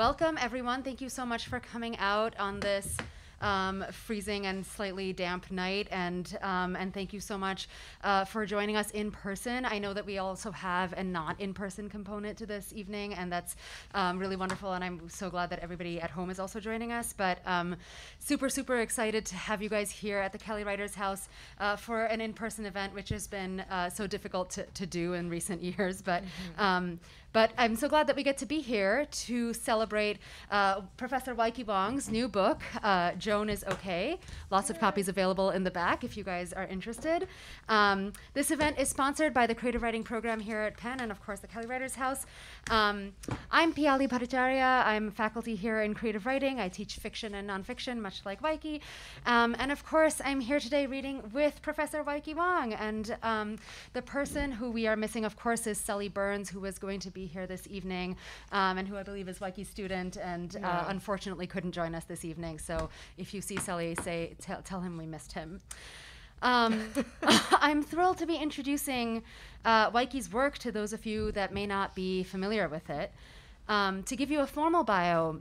welcome everyone. Thank you so much for coming out on this um, freezing and slightly damp night. And um, and thank you so much uh, for joining us in person. I know that we also have a not in person component to this evening, and that's um, really wonderful. And I'm so glad that everybody at home is also joining us. But um, super super excited to have you guys here at the Kelly Writers House uh, for an in person event, which has been uh, so difficult to, to do in recent years. But mm-hmm. But I'm so glad that we get to be here to celebrate uh, Professor Weike Wang's new book, uh, Joan is Okay. Lots of copies available in the back if you guys are interested. Um, this event is sponsored by the Creative Writing Program here at Penn and, of course, the Kelly Writers House. Um, I'm Piyali Bhattacharya. I'm faculty here in creative writing. I teach fiction and nonfiction, much like Weike. Um, and, of course, I'm here today reading with Professor Weike Wang. And um, the person who we are missing, of course, is Sully Burns, who was going to be be here this evening, um, and who I believe is Weike's student, and uh, yeah. uh, unfortunately couldn't join us this evening. So if you see Sully, say t- tell him we missed him. Um, I'm thrilled to be introducing uh, Weike's work to those of you that may not be familiar with it. Um, to give you a formal bio,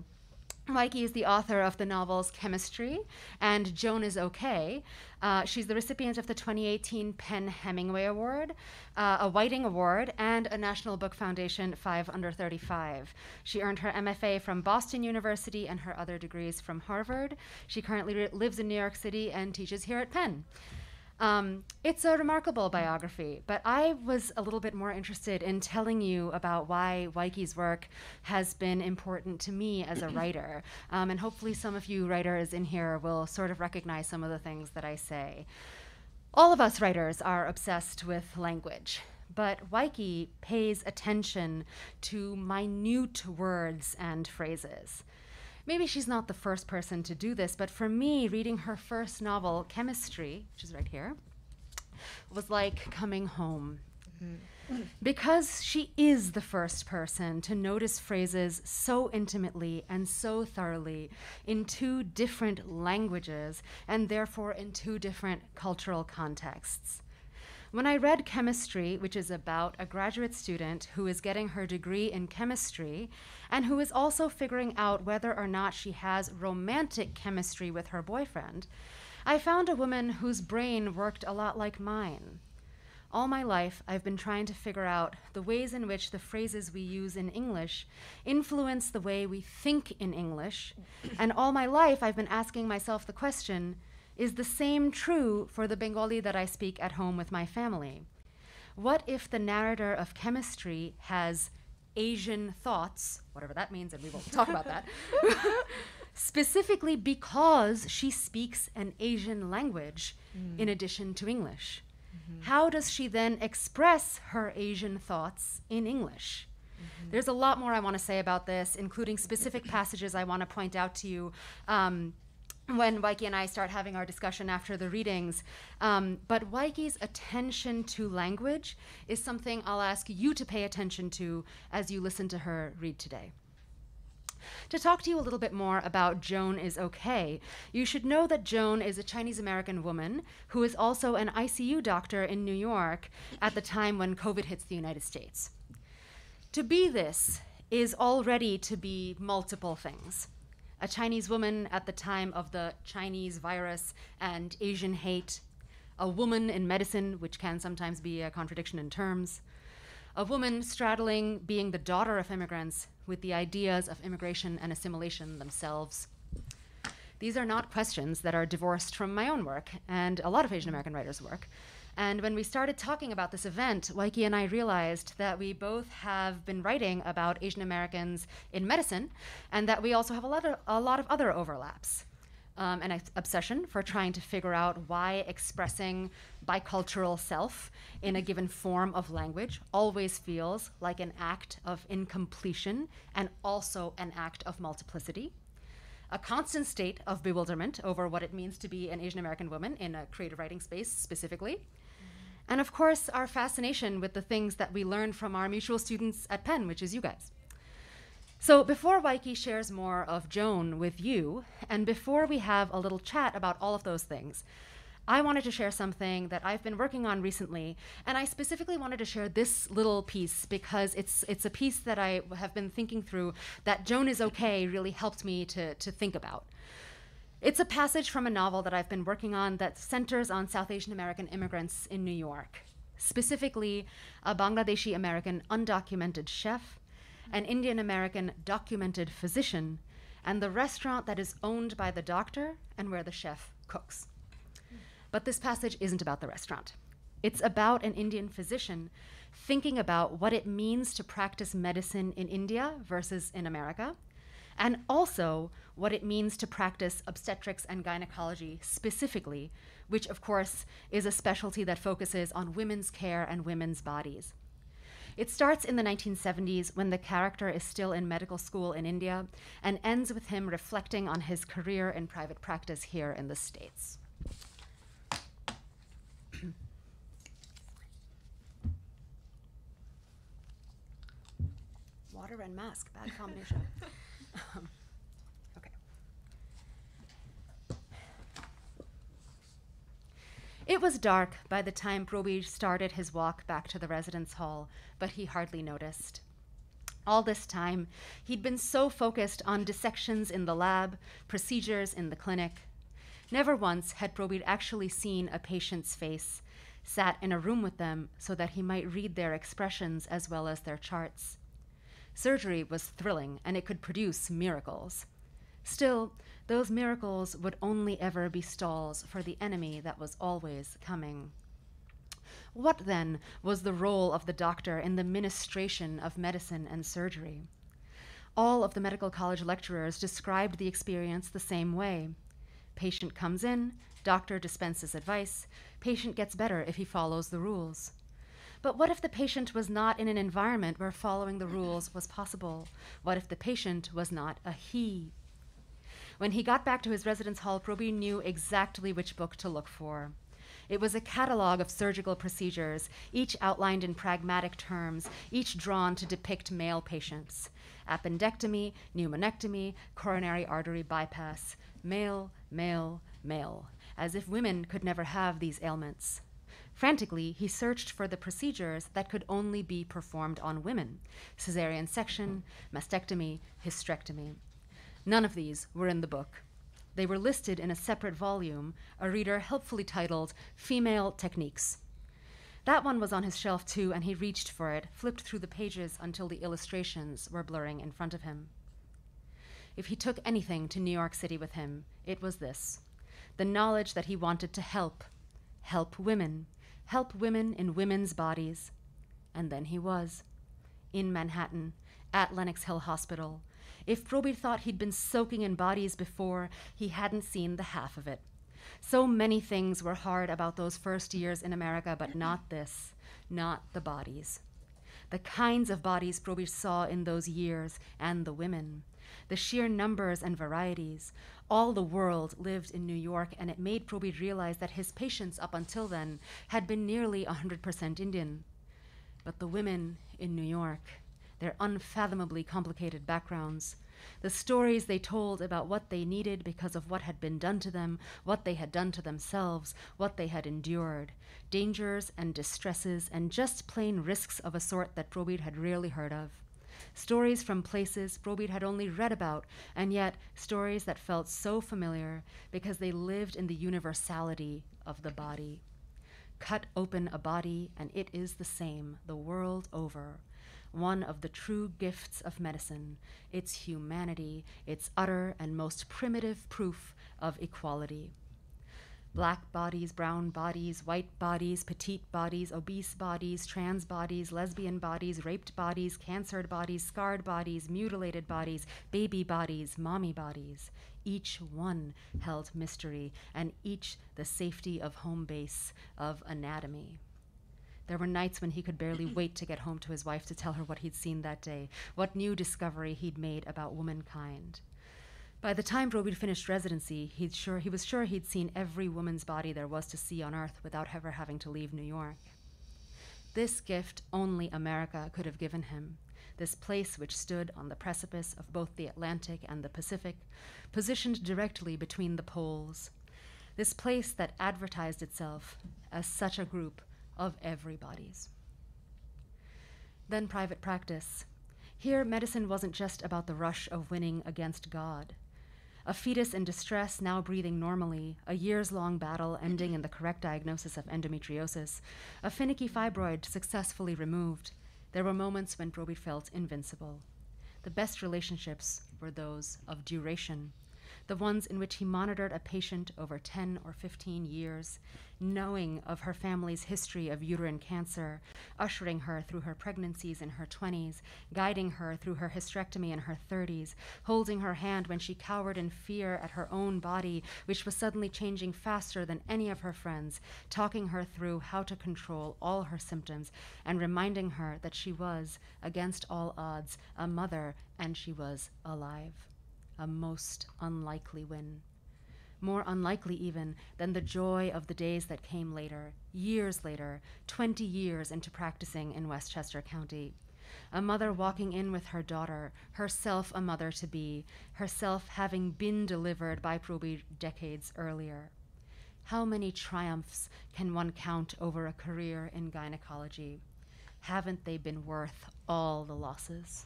Weike is the author of the novels Chemistry and Joan is Okay. Uh, she's the recipient of the 2018 PEN Hemingway Award, uh, a Whiting Award, and a National Book Foundation 5 Under 35. She earned her MFA from Boston University and her other degrees from Harvard. She currently re- lives in New York City and teaches here at Penn. Um, it's a remarkable biography, but I was a little bit more interested in telling you about why Weike's work has been important to me as a writer. Um, and hopefully, some of you writers in here will sort of recognize some of the things that I say. All of us writers are obsessed with language, but Weike pays attention to minute words and phrases maybe she's not the first person to do this, but for me, reading her first novel, Chemistry, which is right here, was like coming home. Mm-hmm. Because she is the first person to notice phrases so intimately and so thoroughly in two different languages and therefore in two different cultural contexts. When I read chemistry, which is about a graduate student who is getting her degree in chemistry and who is also figuring out whether or not she has romantic chemistry with her boyfriend, I found a woman whose brain worked a lot like mine. All my life, I've been trying to figure out the ways in which the phrases we use in English influence the way we think in English. and all my life, I've been asking myself the question is the same true for the Bengali that I speak at home with my family? What if the narrator of chemistry has Asian thoughts, whatever that means, and we won't talk about that, specifically because she speaks an Asian language mm. in addition to English? Mm-hmm. How does she then express her Asian thoughts in English? Mm-hmm. There's a lot more I want to say about this, including specific passages I want to point out to you. Um, when Weike and I start having our discussion after the readings. Um, but Weike's attention to language is something I'll ask you to pay attention to as you listen to her read today. To talk to you a little bit more about Joan is Okay, you should know that Joan is a Chinese American woman who is also an ICU doctor in New York at the time when COVID hits the United States. To be this is already to be multiple things a Chinese woman at the time of the Chinese virus and Asian hate, a woman in medicine, which can sometimes be a contradiction in terms, a woman straddling being the daughter of immigrants with the ideas of immigration and assimilation themselves. These are not questions that are divorced from my own work and a lot of Asian American writers' work. And when we started talking about this event, Weike and I realized that we both have been writing about Asian Americans in medicine, and that we also have a lot of, a lot of other overlaps. Um, an obsession for trying to figure out why expressing bicultural self in a given form of language always feels like an act of incompletion and also an act of multiplicity a constant state of bewilderment over what it means to be an Asian American woman in a creative writing space specifically, and of course, our fascination with the things that we learn from our mutual students at Penn, which is you guys. So, before Weike shares more of Joan with you, and before we have a little chat about all of those things, I wanted to share something that I've been working on recently, and I specifically wanted to share this little piece because it's it's a piece that I have been thinking through that Joan is okay really helped me to to think about. It's a passage from a novel that I've been working on that centers on South Asian American immigrants in New York, specifically a Bangladeshi American undocumented chef, an Indian American documented physician, and the restaurant that is owned by the doctor and where the chef cooks. But this passage isn't about the restaurant. It's about an Indian physician thinking about what it means to practice medicine in India versus in America, and also what it means to practice obstetrics and gynecology specifically, which, of course, is a specialty that focuses on women's care and women's bodies. It starts in the 1970s when the character is still in medical school in India and ends with him reflecting on his career in private practice here in the States. Water and mask, bad combination. um, okay. It was dark by the time Probir started his walk back to the residence hall, but he hardly noticed. All this time, he'd been so focused on dissections in the lab, procedures in the clinic. Never once had Probir actually seen a patient's face, sat in a room with them so that he might read their expressions as well as their charts. Surgery was thrilling and it could produce miracles. Still, those miracles would only ever be stalls for the enemy that was always coming. What then was the role of the doctor in the ministration of medicine and surgery? All of the medical college lecturers described the experience the same way. Patient comes in, doctor dispenses advice, patient gets better if he follows the rules. But what if the patient was not in an environment where following the rules was possible? What if the patient was not a he? When he got back to his residence hall, Probir knew exactly which book to look for. It was a catalog of surgical procedures, each outlined in pragmatic terms, each drawn to depict male patients appendectomy, pneumonectomy, coronary artery bypass, male, male, male, as if women could never have these ailments. Frantically, he searched for the procedures that could only be performed on women cesarean section, mastectomy, hysterectomy. None of these were in the book. They were listed in a separate volume, a reader helpfully titled Female Techniques. That one was on his shelf too, and he reached for it, flipped through the pages until the illustrations were blurring in front of him. If he took anything to New York City with him, it was this the knowledge that he wanted to help, help women, help women in women's bodies. And then he was, in Manhattan, at Lenox Hill Hospital, if Probir thought he'd been soaking in bodies before, he hadn't seen the half of it. So many things were hard about those first years in America, but not this, not the bodies. The kinds of bodies Probir saw in those years, and the women. The sheer numbers and varieties. All the world lived in New York, and it made Probir realize that his patients up until then had been nearly 100% Indian. But the women in New York, their unfathomably complicated backgrounds, the stories they told about what they needed because of what had been done to them, what they had done to themselves, what they had endured, dangers and distresses, and just plain risks of a sort that Probir had rarely heard of. Stories from places Probir had only read about, and yet stories that felt so familiar because they lived in the universality of the body. Cut open a body, and it is the same the world over one of the true gifts of medicine, its humanity, its utter and most primitive proof of equality. Black bodies, brown bodies, white bodies, petite bodies, obese bodies, trans bodies, lesbian bodies, raped bodies, cancered bodies, scarred bodies, mutilated bodies, baby bodies, mommy bodies. Each one held mystery, and each the safety of home base of anatomy. There were nights when he could barely wait to get home to his wife to tell her what he'd seen that day, what new discovery he'd made about womankind. By the time Probir finished residency, he'd sure, he was sure he'd seen every woman's body there was to see on Earth without ever having to leave New York. This gift only America could have given him, this place which stood on the precipice of both the Atlantic and the Pacific, positioned directly between the poles, this place that advertised itself as such a group of everybody's. Then private practice. Here, medicine wasn't just about the rush of winning against God. A fetus in distress, now breathing normally, a years long battle ending in the correct diagnosis of endometriosis, a finicky fibroid successfully removed. There were moments when Probir felt invincible. The best relationships were those of duration, the ones in which he monitored a patient over 10 or 15 years, knowing of her family's history of uterine cancer, ushering her through her pregnancies in her 20s, guiding her through her hysterectomy in her 30s, holding her hand when she cowered in fear at her own body, which was suddenly changing faster than any of her friends, talking her through how to control all her symptoms, and reminding her that she was, against all odds, a mother and she was alive a most unlikely win. More unlikely, even, than the joy of the days that came later, years later, 20 years into practicing in Westchester County. A mother walking in with her daughter, herself a mother to be, herself having been delivered by Probir decades earlier. How many triumphs can one count over a career in gynecology? Haven't they been worth all the losses?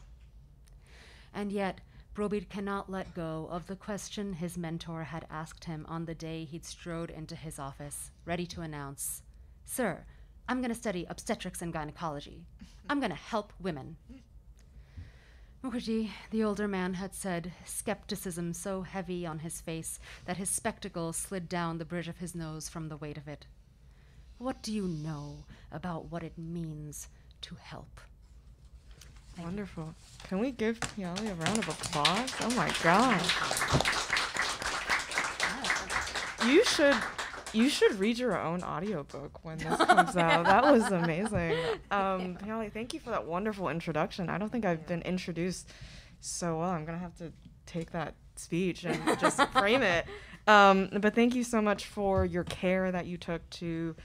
And yet, Probir cannot let go of the question his mentor had asked him on the day he'd strode into his office, ready to announce Sir, I'm going to study obstetrics and gynecology. I'm going to help women. Mukherjee, the older man, had said, skepticism so heavy on his face that his spectacles slid down the bridge of his nose from the weight of it. What do you know about what it means to help? Wonderful. Can we give Piyali a round of applause? Oh my god. You should you should read your own audiobook when this comes out. That was amazing. Um, Piyali, thank you for that wonderful introduction. I don't think I've been introduced so well. I'm gonna have to take that speech and just frame it. Um, but thank you so much for your care that you took to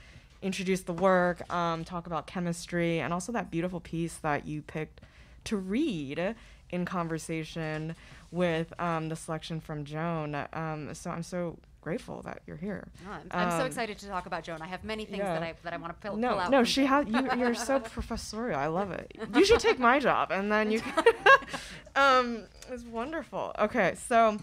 introduce the work, um, talk about chemistry, and also that beautiful piece that you picked to read in conversation with um, the selection from Joan. Um, so I'm so grateful that you're here. I'm, I'm so um, excited to talk about Joan. I have many things yeah. that I that I want to pull, no, pull out. No, she has. You, you're so professorial. I love it. You should take my job, and then you. Can um, it's wonderful. Okay, so.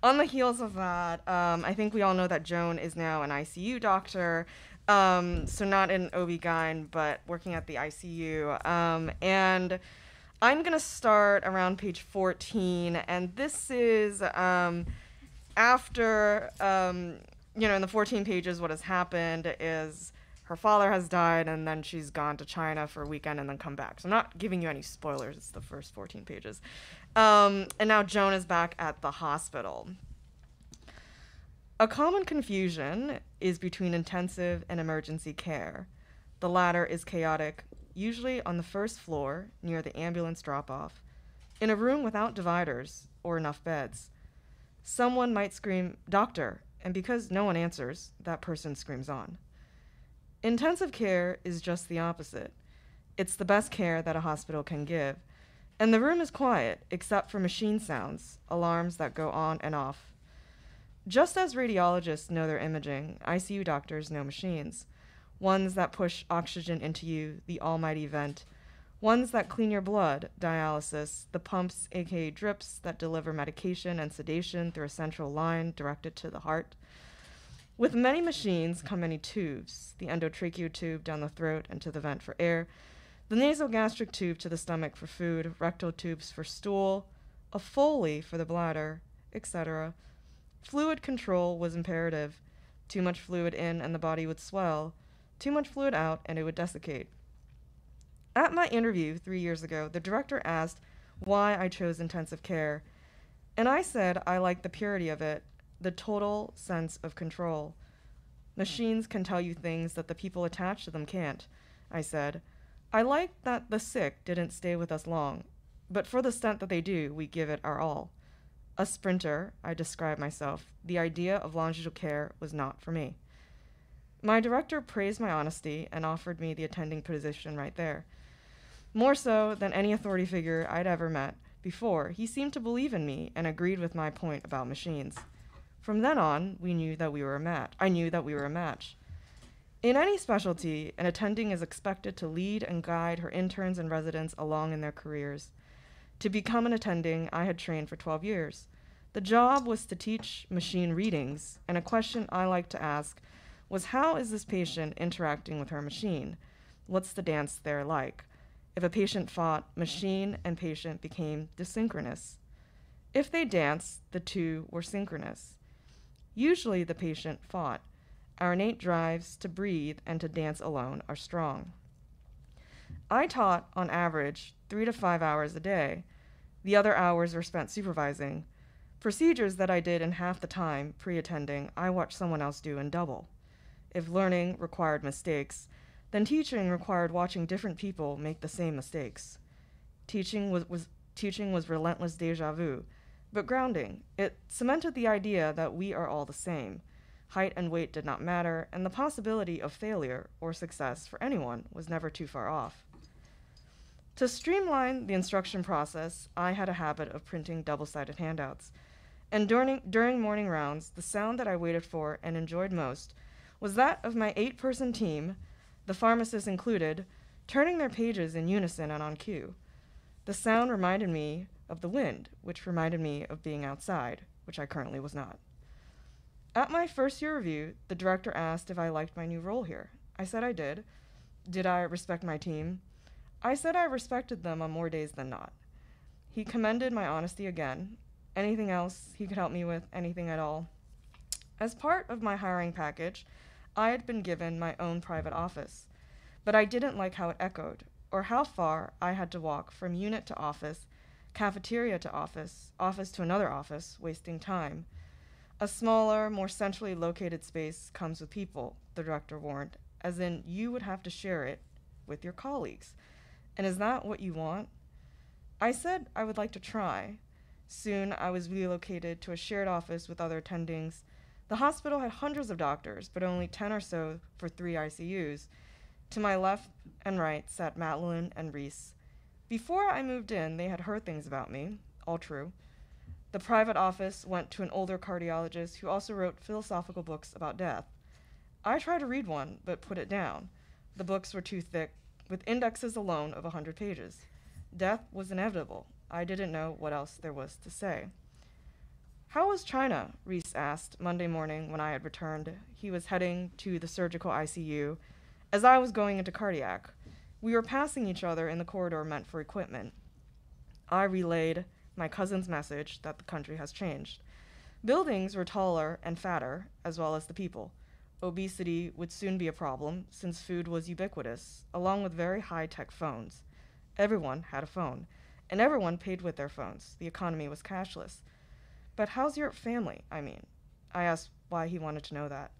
On the heels of that, um, I think we all know that Joan is now an ICU doctor. Um, so not in OB-GYN, but working at the ICU. Um, and I'm going to start around page 14. And this is um, after, um, you know, in the 14 pages, what has happened is her father has died and then she's gone to China for a weekend and then come back. So I'm not giving you any spoilers. It's the first 14 pages. Um, and now Joan is back at the hospital. A common confusion is between intensive and emergency care. The latter is chaotic, usually on the first floor near the ambulance drop off, in a room without dividers or enough beds. Someone might scream, Doctor, and because no one answers, that person screams on. Intensive care is just the opposite. It's the best care that a hospital can give. And the room is quiet, except for machine sounds, alarms that go on and off. Just as radiologists know their imaging, ICU doctors know machines. Ones that push oxygen into you, the almighty vent. Ones that clean your blood, dialysis. The pumps, aka drips, that deliver medication and sedation through a central line directed to the heart. With many machines come many tubes the endotracheal tube down the throat and to the vent for air, the nasogastric tube to the stomach for food, rectal tubes for stool, a Foley for the bladder, etc. Fluid control was imperative. Too much fluid in and the body would swell. Too much fluid out and it would desiccate. At my interview three years ago, the director asked why I chose intensive care. And I said I like the purity of it, the total sense of control. Machines can tell you things that the people attached to them can't, I said. I like that the sick didn't stay with us long, but for the stunt that they do, we give it our all. A sprinter, I described myself. The idea of longitudinal care was not for me. My director praised my honesty and offered me the attending position right there. More so than any authority figure I'd ever met before, he seemed to believe in me and agreed with my point about machines. From then on, we knew that we were a match. I knew that we were a match. In any specialty, an attending is expected to lead and guide her interns and residents along in their careers. To become an attending, I had trained for 12 years. The job was to teach machine readings, and a question I liked to ask was how is this patient interacting with her machine? What's the dance there like? If a patient fought, machine and patient became desynchronous. If they danced, the two were synchronous. Usually the patient fought. Our innate drives to breathe and to dance alone are strong. I taught, on average, three to five hours a day. The other hours were spent supervising. Procedures that I did in half the time pre attending, I watched someone else do in double. If learning required mistakes, then teaching required watching different people make the same mistakes. Teaching was, was, teaching was relentless deja vu, but grounding. It cemented the idea that we are all the same. Height and weight did not matter, and the possibility of failure or success for anyone was never too far off. To streamline the instruction process, I had a habit of printing double sided handouts. And during, during morning rounds, the sound that I waited for and enjoyed most was that of my eight person team, the pharmacist included, turning their pages in unison and on cue. The sound reminded me of the wind, which reminded me of being outside, which I currently was not. At my first year review, the director asked if I liked my new role here. I said I did. Did I respect my team? I said I respected them on more days than not. He commended my honesty again. Anything else he could help me with, anything at all. As part of my hiring package, I had been given my own private office, but I didn't like how it echoed, or how far I had to walk from unit to office, cafeteria to office, office to another office, wasting time. A smaller, more centrally located space comes with people, the director warned, as in you would have to share it with your colleagues. And is that what you want? I said I would like to try. Soon I was relocated to a shared office with other attendings. The hospital had hundreds of doctors, but only 10 or so for three ICUs. To my left and right sat Madeline and Reese. Before I moved in, they had heard things about me, all true. The private office went to an older cardiologist who also wrote philosophical books about death. I tried to read one, but put it down. The books were too thick, with indexes alone of a hundred pages. Death was inevitable. I didn't know what else there was to say. How was China? Reese asked Monday morning when I had returned. He was heading to the surgical ICU as I was going into cardiac. We were passing each other in the corridor meant for equipment. I relayed my cousin's message that the country has changed. Buildings were taller and fatter, as well as the people. Obesity would soon be a problem since food was ubiquitous, along with very high tech phones. Everyone had a phone, and everyone paid with their phones. The economy was cashless. But how's your family? I mean, I asked why he wanted to know that.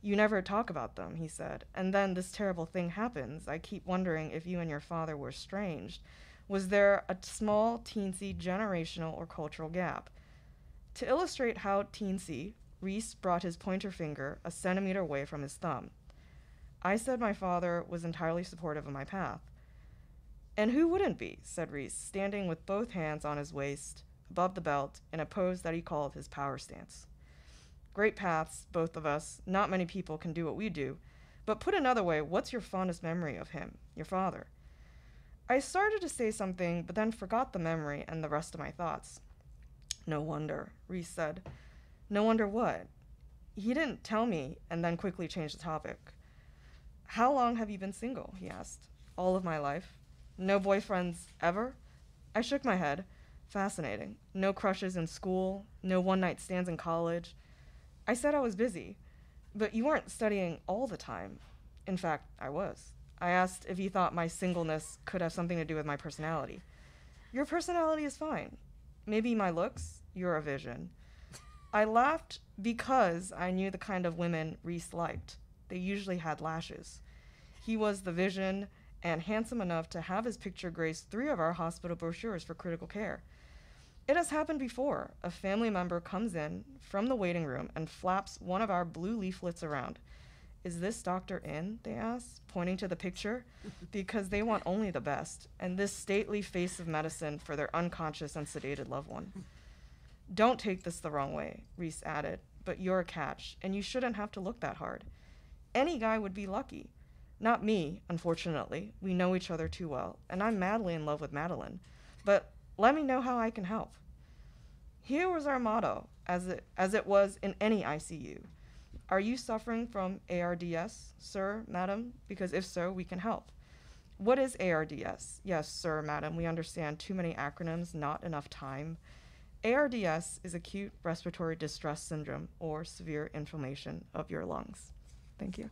You never talk about them, he said, and then this terrible thing happens. I keep wondering if you and your father were estranged. Was there a small, teensy generational or cultural gap? To illustrate how teensy Reese brought his pointer finger a centimeter away from his thumb. I said my father was entirely supportive of my path. And who wouldn't be? said Reese, standing with both hands on his waist, above the belt, in a pose that he called his power stance. Great paths, both of us. Not many people can do what we do. But put another way, what's your fondest memory of him, your father? I started to say something, but then forgot the memory and the rest of my thoughts. No wonder, Reese said. No wonder what? He didn't tell me and then quickly changed the topic. How long have you been single? he asked. All of my life. No boyfriends ever? I shook my head. Fascinating. No crushes in school, no one night stands in college. I said I was busy, but you weren't studying all the time. In fact, I was. I asked if he thought my singleness could have something to do with my personality. Your personality is fine. Maybe my looks, you're a vision. I laughed because I knew the kind of women Reese liked. They usually had lashes. He was the vision and handsome enough to have his picture grace three of our hospital brochures for critical care. It has happened before. A family member comes in from the waiting room and flaps one of our blue leaflets around. Is this doctor in? They ask, pointing to the picture, because they want only the best, and this stately face of medicine for their unconscious and sedated loved one. Don't take this the wrong way, Reese added, but you're a catch, and you shouldn't have to look that hard. Any guy would be lucky. Not me, unfortunately. We know each other too well, and I'm madly in love with Madeline. But let me know how I can help. Here was our motto, as it, as it was in any ICU. Are you suffering from ARDS, sir, madam? Because if so, we can help. What is ARDS? Yes, sir, madam, we understand too many acronyms, not enough time. ARDS is acute respiratory distress syndrome or severe inflammation of your lungs. Thank you.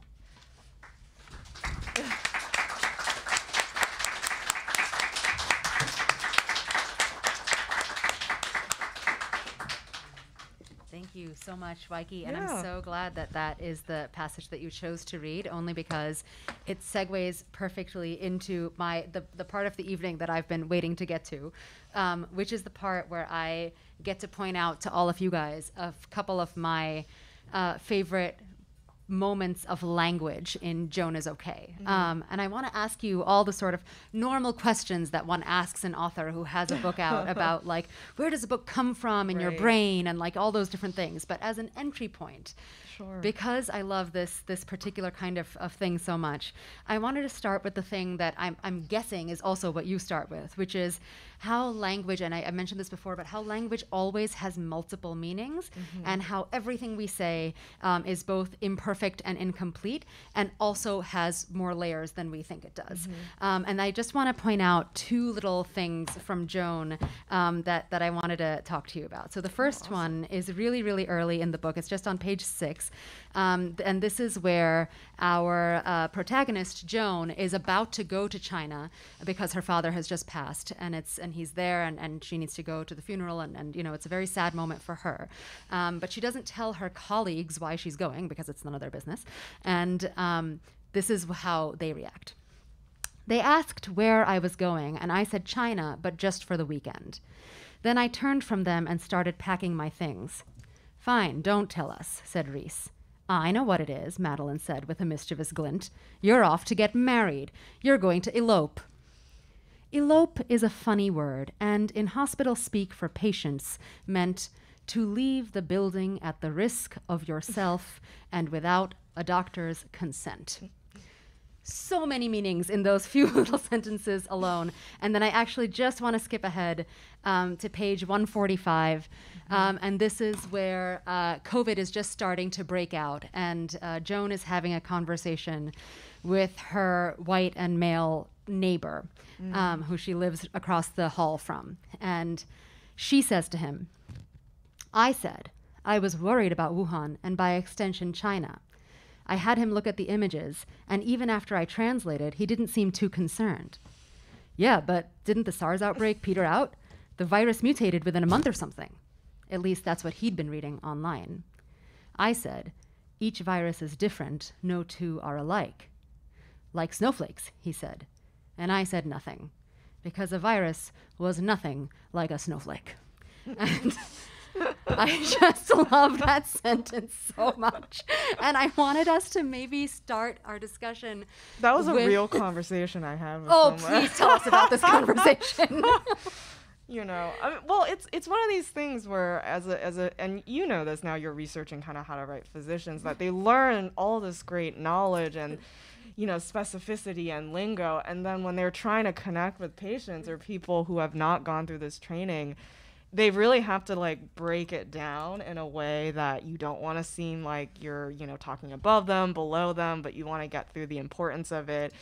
Thank you so much, Weike, and Yeah. I'm so glad that that is the passage that you chose to read, only because it segues perfectly into my the, the part of the evening that I've been waiting to get to, um, which is the part where I get to point out to all of you guys a couple of my uh, favorite moments of language in Joan is okay. Um, and I want to ask you all the sort of normal questions that one asks an author who has a book out about, like, where does a book come from in your brain and like all those different things. But as an entry point, Sure. because I love this this particular kind of, of thing so much, I wanted to start with the thing that I'm, I'm guessing is also what you start with, which is how language, and I, I mentioned this before, but how language always has multiple meanings, and how everything we say um, is both imperfect and incomplete, and also has more layers than we think it does. Um, and I just want to point out two little things from Joan um, that, that I wanted to talk to you about. So the first one is really, really early in the book. It's just on page six. Um, and this is where our uh, protagonist, Joan, is about to go to China because her father has just passed. And, it's, and he's there, and, and she needs to go to the funeral. And, and, you know, it's a very sad moment for her. Um, but she doesn't tell her colleagues why she's going because it's none of their business. And um, this is how they react. They asked where I was going, and I said China, but just for the weekend. Then I turned from them and started packing my things. Fine, don't tell us, said Reese. I know what it is, Madeline said with a mischievous glint. You're off to get married. You're going to elope. Elope is a funny word, and in hospital speak for patients meant to leave the building at the risk of yourself and without a doctor's consent so many meanings in those few little sentences alone. And then I actually just want to skip ahead um, to page 145. Um, and this is where uh, COVID is just starting to break out. And uh, Joan is having a conversation with her white and male neighbor, um, who she lives across the hall from. And she says to him, I said, I was worried about Wuhan and by extension China. I had him look at the images, and even after I translated, he didn't seem too concerned. Yeah, but didn't the SARS outbreak peter out? The virus mutated within a month or something. At least that's what he'd been reading online. I said, Each virus is different, no two are alike. Like snowflakes, he said. And I said nothing, because a virus was nothing like a snowflake. And I just love that sentence so much. And I wanted us to maybe start our discussion. That was a with- real conversation I had with Oh, someone. please tell us about this conversation. you know I mean, well it's it's one of these things where as a as a and you know this now you're researching kind of how to write physicians that they learn all this great knowledge and you know specificity and lingo and then when they're trying to connect with patients or people who have not gone through this training they really have to like break it down in a way that you don't want to seem like you're you know talking above them below them but you want to get through the importance of it.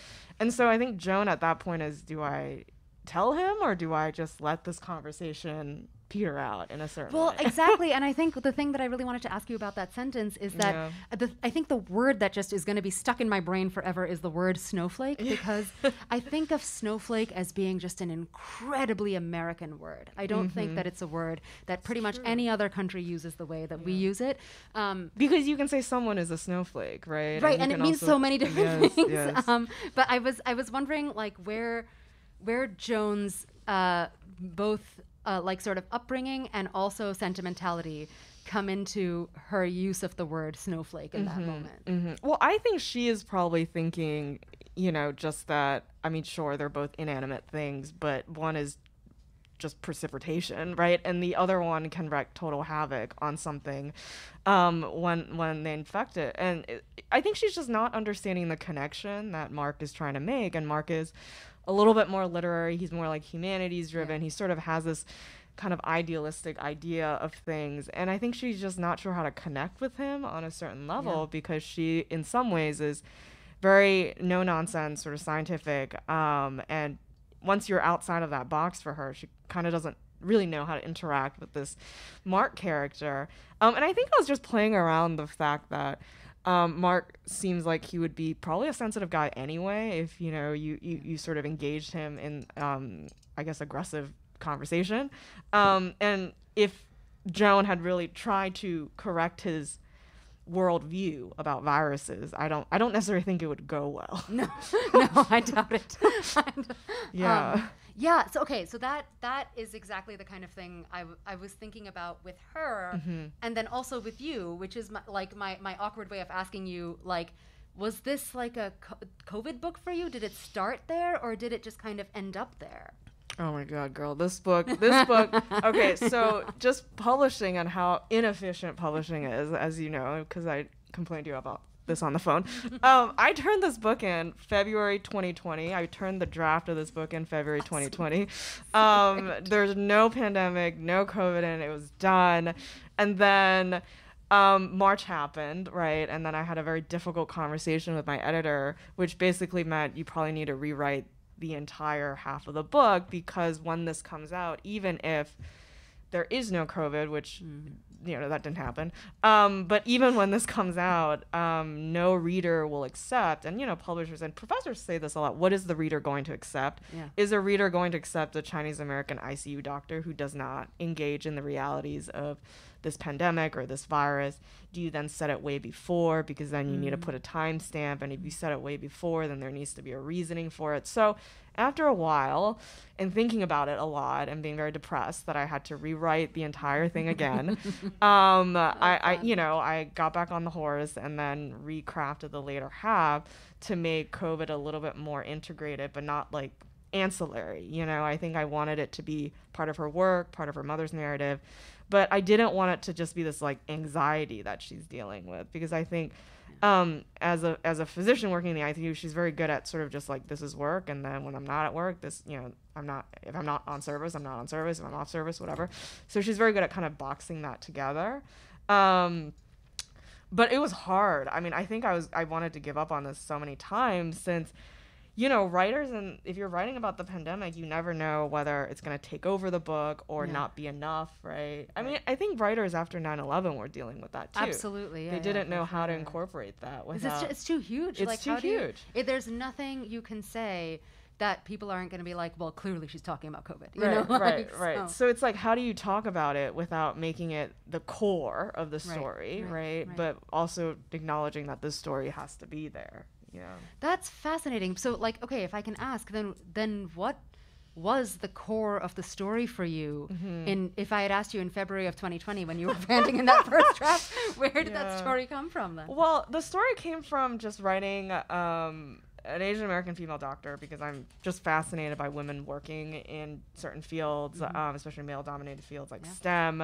And so i think joan at that point is do i tell him or do I just let this conversation peter out in a certain Well, way? exactly. And I think the thing that I really wanted to ask you about that sentence is that Yeah. the, I think the word that just is going to be stuck in my brain forever is the word snowflake because I think of snowflake as being just an incredibly American word. I don't think that it's a word that pretty much any other country uses the way that we use it. Um, because you can say someone is a snowflake, right? right you and it means so many different Yes, things yes. um, but i was i was wondering like where where Joan's uh, both uh, like sort of upbringing and also sentimentality come into her use of the word snowflake in that moment Mhm. Well, I think she is probably thinking, you know, just that. I mean, sure, they're both inanimate things, but one is just precipitation, right? And the other one can wreak total havoc on something um, when when they infect it. And it, I think she's just not understanding the connection that Mark is trying to make. And Mark is a little bit more literary. He's more like humanities driven. Yeah. He sort of has this kind of idealistic idea of things. And I think she's just not sure how to connect with him on a certain level Yeah. because she, in some ways, is very no nonsense, sort of scientific. Um, and once you're outside of that box for her, she kind of doesn't really know how to interact with this Mark character. Um, and I think I was just playing around the fact that um, Mark seems like he would be probably a sensitive guy anyway if you know you you, you sort of engaged him in um, I guess aggressive conversation. Um, and if Joan had really tried to correct his worldview about viruses, I don't I don't necessarily think it would go well. No, no, I doubt it. Yeah. Yeah. So okay. So that that is exactly the kind of thing I, w- I was thinking about with her, Mm-hmm. and then also with you, which is my, like my my awkward way of asking you like. Was this like a co- COVID book for you? Did it start there, or did it just kind of end up there? Oh my god, girl, this book, this book. Okay, so just publishing and how inefficient publishing is, as you know, because I complained to you about this on the phone. Um, I turned this book in February 2020. I turned the draft of this book in February 2020. Um, there's no pandemic, no COVID, and it was done. And then um, March happened, right? And then I had a very difficult conversation with my editor, which basically meant you probably need to rewrite the entire half of the book because when this comes out, even if there is no COVID, which you know that didn't happen, um, but even when this comes out, um, no reader will accept. And you know, publishers and professors say this a lot. What is the reader going to accept? Yeah. Is a reader going to accept a Chinese American ICU doctor who does not engage in the realities of this pandemic or this virus? Do you then set it way before? Because then you need to put a timestamp. And if you set it way before, then there needs to be a reasoning for it. So after a while, and thinking about it a lot and being very depressed that I had to rewrite the entire thing again, um, I, I, you know, I got back on the horse and then recrafted the later half to make COVID a little bit more integrated, but not like ancillary. You know, I think I wanted it to be part of her work, part of her mother's narrative, but I didn't want it to just be this like anxiety that she's dealing with because I think um, as a as a physician working in the ICU, she's very good at sort of just like this is work, and then when I'm not at work, this you know I'm not if I'm not on service, I'm not on service. If I'm off service, whatever. So she's very good at kind of boxing that together. Um, but it was hard. I mean, I think I was I wanted to give up on this so many times since you know, writers and if you're writing about the pandemic, you never know whether it's going to take over the book or Yeah. not be enough, right? I mean, I think writers after 9/11 were dealing with that too. Absolutely. They yeah, didn't yeah, know how to incorporate that without It's, ju- uh, it's too huge. It's like, too how do you- huge. it, there's nothing you can say that people aren't going to be like, well, clearly she's talking about COVID. You right, know? right, like, right. so- So it's like, how do you talk about it without making it the core of the story, right, right? right. But also acknowledging that this story has to be there. Yeah. That's fascinating. So, like, okay, if I can ask, then then what was the core of the story for you? Mm-hmm. In if I had asked you in February of 2020 when you were panting in that first draft, where did that story come from then? Well, the story came from just writing um, an Asian American female doctor because I'm just fascinated by women working in certain fields, um, especially male dominated fields like Yeah. STEM.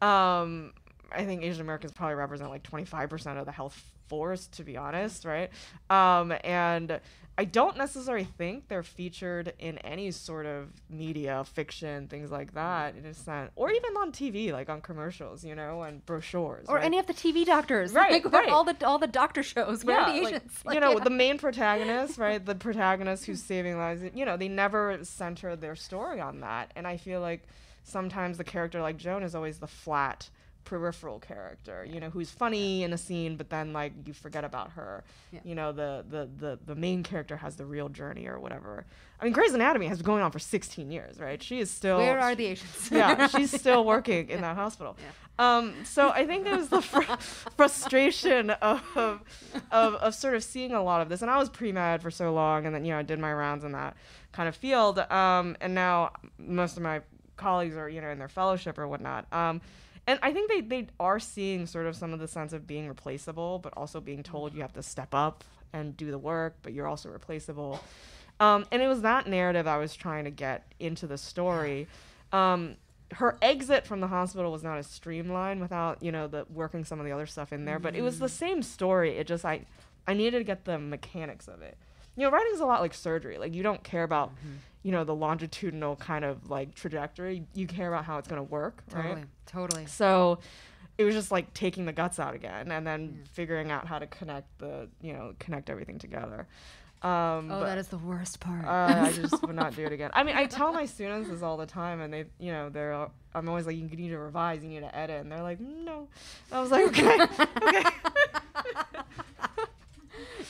Um, I think Asian Americans probably represent like 25% of the health force, to be honest, right? Um, and I don't necessarily think they're featured in any sort of media, fiction, things like that, in a sense, or even on TV, like on commercials, you know, and brochures. or right? any of the TV doctors, Right, like right. all the all the doctor shows. Where are the like, Asians? you know, yeah. the main protagonist, right? The protagonist who's saving lives. You know, they never center their story on that, and I feel like sometimes the character like Joan is always the flat peripheral character you know who's funny in a scene but then like you forget about her Yeah. you know the, the the the main character has the real journey or whatever i mean grey's anatomy has been going on for 16 years right she is still where are the Asians? yeah, she's still working in that hospital. Um, so I think it was the fr- frustration of, of of sort of seeing a lot of this, and I was pre med for so long, and then you know I did my rounds in that kind of field, um, and now most of my colleagues are you know in their fellowship or whatnot. Um, and I think they, they are seeing sort of some of the sense of being replaceable, but also being told you have to step up and do the work, but you're also replaceable. Um, and it was that narrative I was trying to get into the story. Um, her exit from the hospital was not as streamlined without you know the working some of the other stuff in there, but it was the same story. It just I I needed to get the mechanics of it. You know, writing is a lot like surgery. Like you don't care about you know the longitudinal kind of like trajectory. You care about how it's gonna work, right? Totally. Totally. So it was just like taking the guts out again and then figuring out how to connect the you know connect everything together. Um, Oh, but, that is the worst part. uh, I just would not do it again. I mean, I tell my students this all the time, and they, you know, they're. all- I'm always like, you need to revise, you need to edit, and they're like, no. I was like, okay, okay.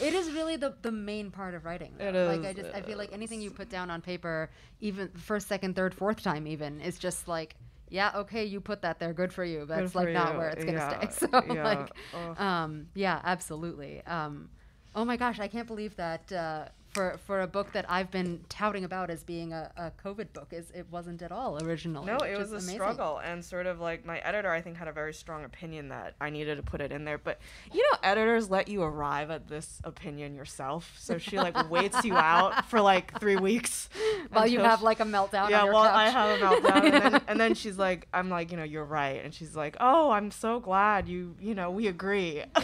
It is really the, the main part of writing. It though. Like I just I feel like anything you put down on paper, even first, second, third, fourth time, even is just like, yeah, okay, you put that there, good for you. That's for like not you, where it's gonna yeah, stay. So yeah, like, um, yeah, absolutely. Um, oh my gosh, I can't believe that uh, for for a book that I've been touting about as being a, a COVID book is it wasn't at all originally. No, it was a amazing. struggle, and sort of like my editor, I think, had a very strong opinion that I needed to put it in there. But you know, editors let you arrive at this opinion yourself, so she like waits you out for like three weeks While you have she- like a meltdown. yeah, well, couch. I have a meltdown, and then, and then she's like, "I'm like, you know, you're right," and she's like, "Oh, I'm so glad you, you know, we agree."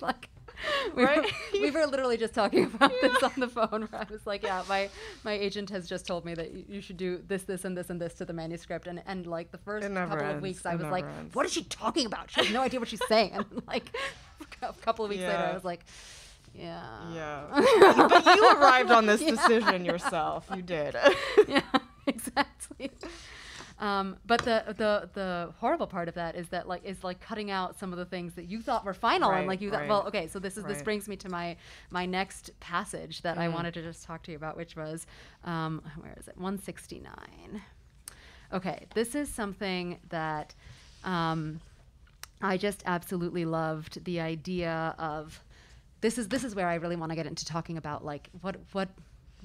like we, Right? were, we were literally just talking about this on the phone where I was like, yeah, my my agent has just told me that you should do this, this, and this, and this to the manuscript, and and like the first couple of ends. weeks, It I was like, ends. what is she talking about? She has no idea what she's saying, and like a couple of weeks later, I was like, yeah, yeah, but you arrived on this Yeah. decision yourself. You did. yeah, exactly. Um, but the the the horrible part of that is that like is like cutting out some of the things that you thought were final and like you thought right. well okay so this is this brings me to my my next passage that I Mhm. wanted to just talk to you about which was um, where is it 169 okay this is something that um, I just absolutely loved the idea of this is this is where I really want to get into talking about like what what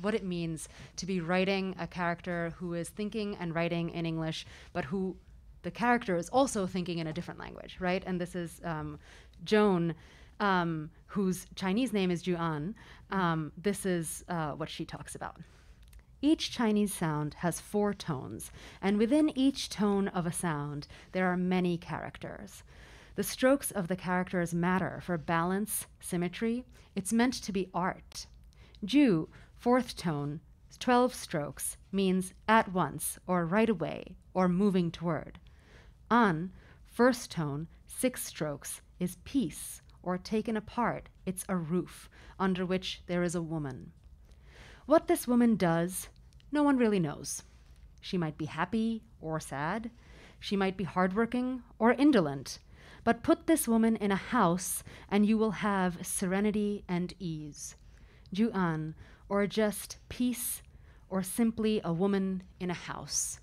what it means to be writing a character who is thinking and writing in English, but who the character is also thinking in a different language, right? And this is um, Joan, um, whose Chinese name is Juan. Um, this is uh, what she talks about. Each Chinese sound has four tones, and within each tone of a sound, there are many characters. The strokes of the characters matter for balance, symmetry. It's meant to be art. Ju, fourth tone, 12 strokes, means at once, or right away, or moving toward. An, first tone, six strokes, is peace, or taken apart. It's a roof under which there is a woman. What this woman does, no one really knows. She might be happy or sad. She might be hardworking or indolent. But put this woman in a house, and you will have serenity and ease. Juan, or just peace, or simply a woman in a house.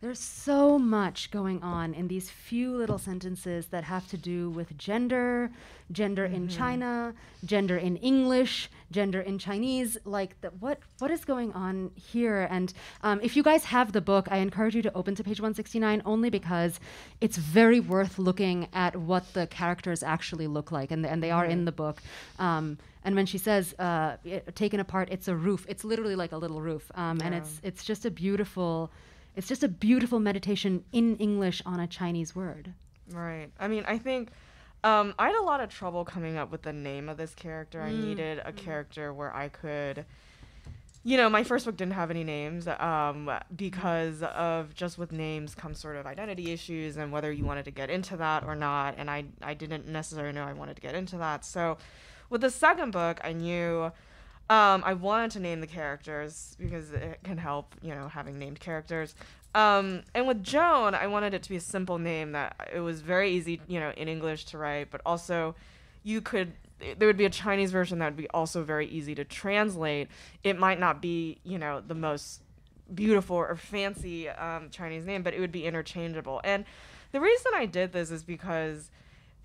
There's so much going on in these few little sentences that have to do with gender, gender in China, gender in English, gender in Chinese. Like, the, what what is going on here? And um, if you guys have the book, I encourage you to open to page 169 only because it's very worth looking at what the characters actually look like, and, and they are in the book. Um, and when she says uh, it, taken apart, it's a roof. It's literally like a little roof, um, and it's it's just a beautiful. It's just a beautiful meditation in English on a Chinese word. Right. I mean, I think um, I had a lot of trouble coming up with the name of this character. I needed a character where I could, you know, my first book didn't have any names um, because of just with names come sort of identity issues and whether you wanted to get into that or not. And I, I didn't necessarily know I wanted to get into that. So with the second book, I knew. Um, I wanted to name the characters because it can help, you know, having named characters. Um, and with Joan, I wanted it to be a simple name that it was very easy, you know, in English to write, but also you could there would be a Chinese version that would be also very easy to translate. It might not be, you know, the most beautiful or fancy um, Chinese name, but it would be interchangeable. And the reason I did this is because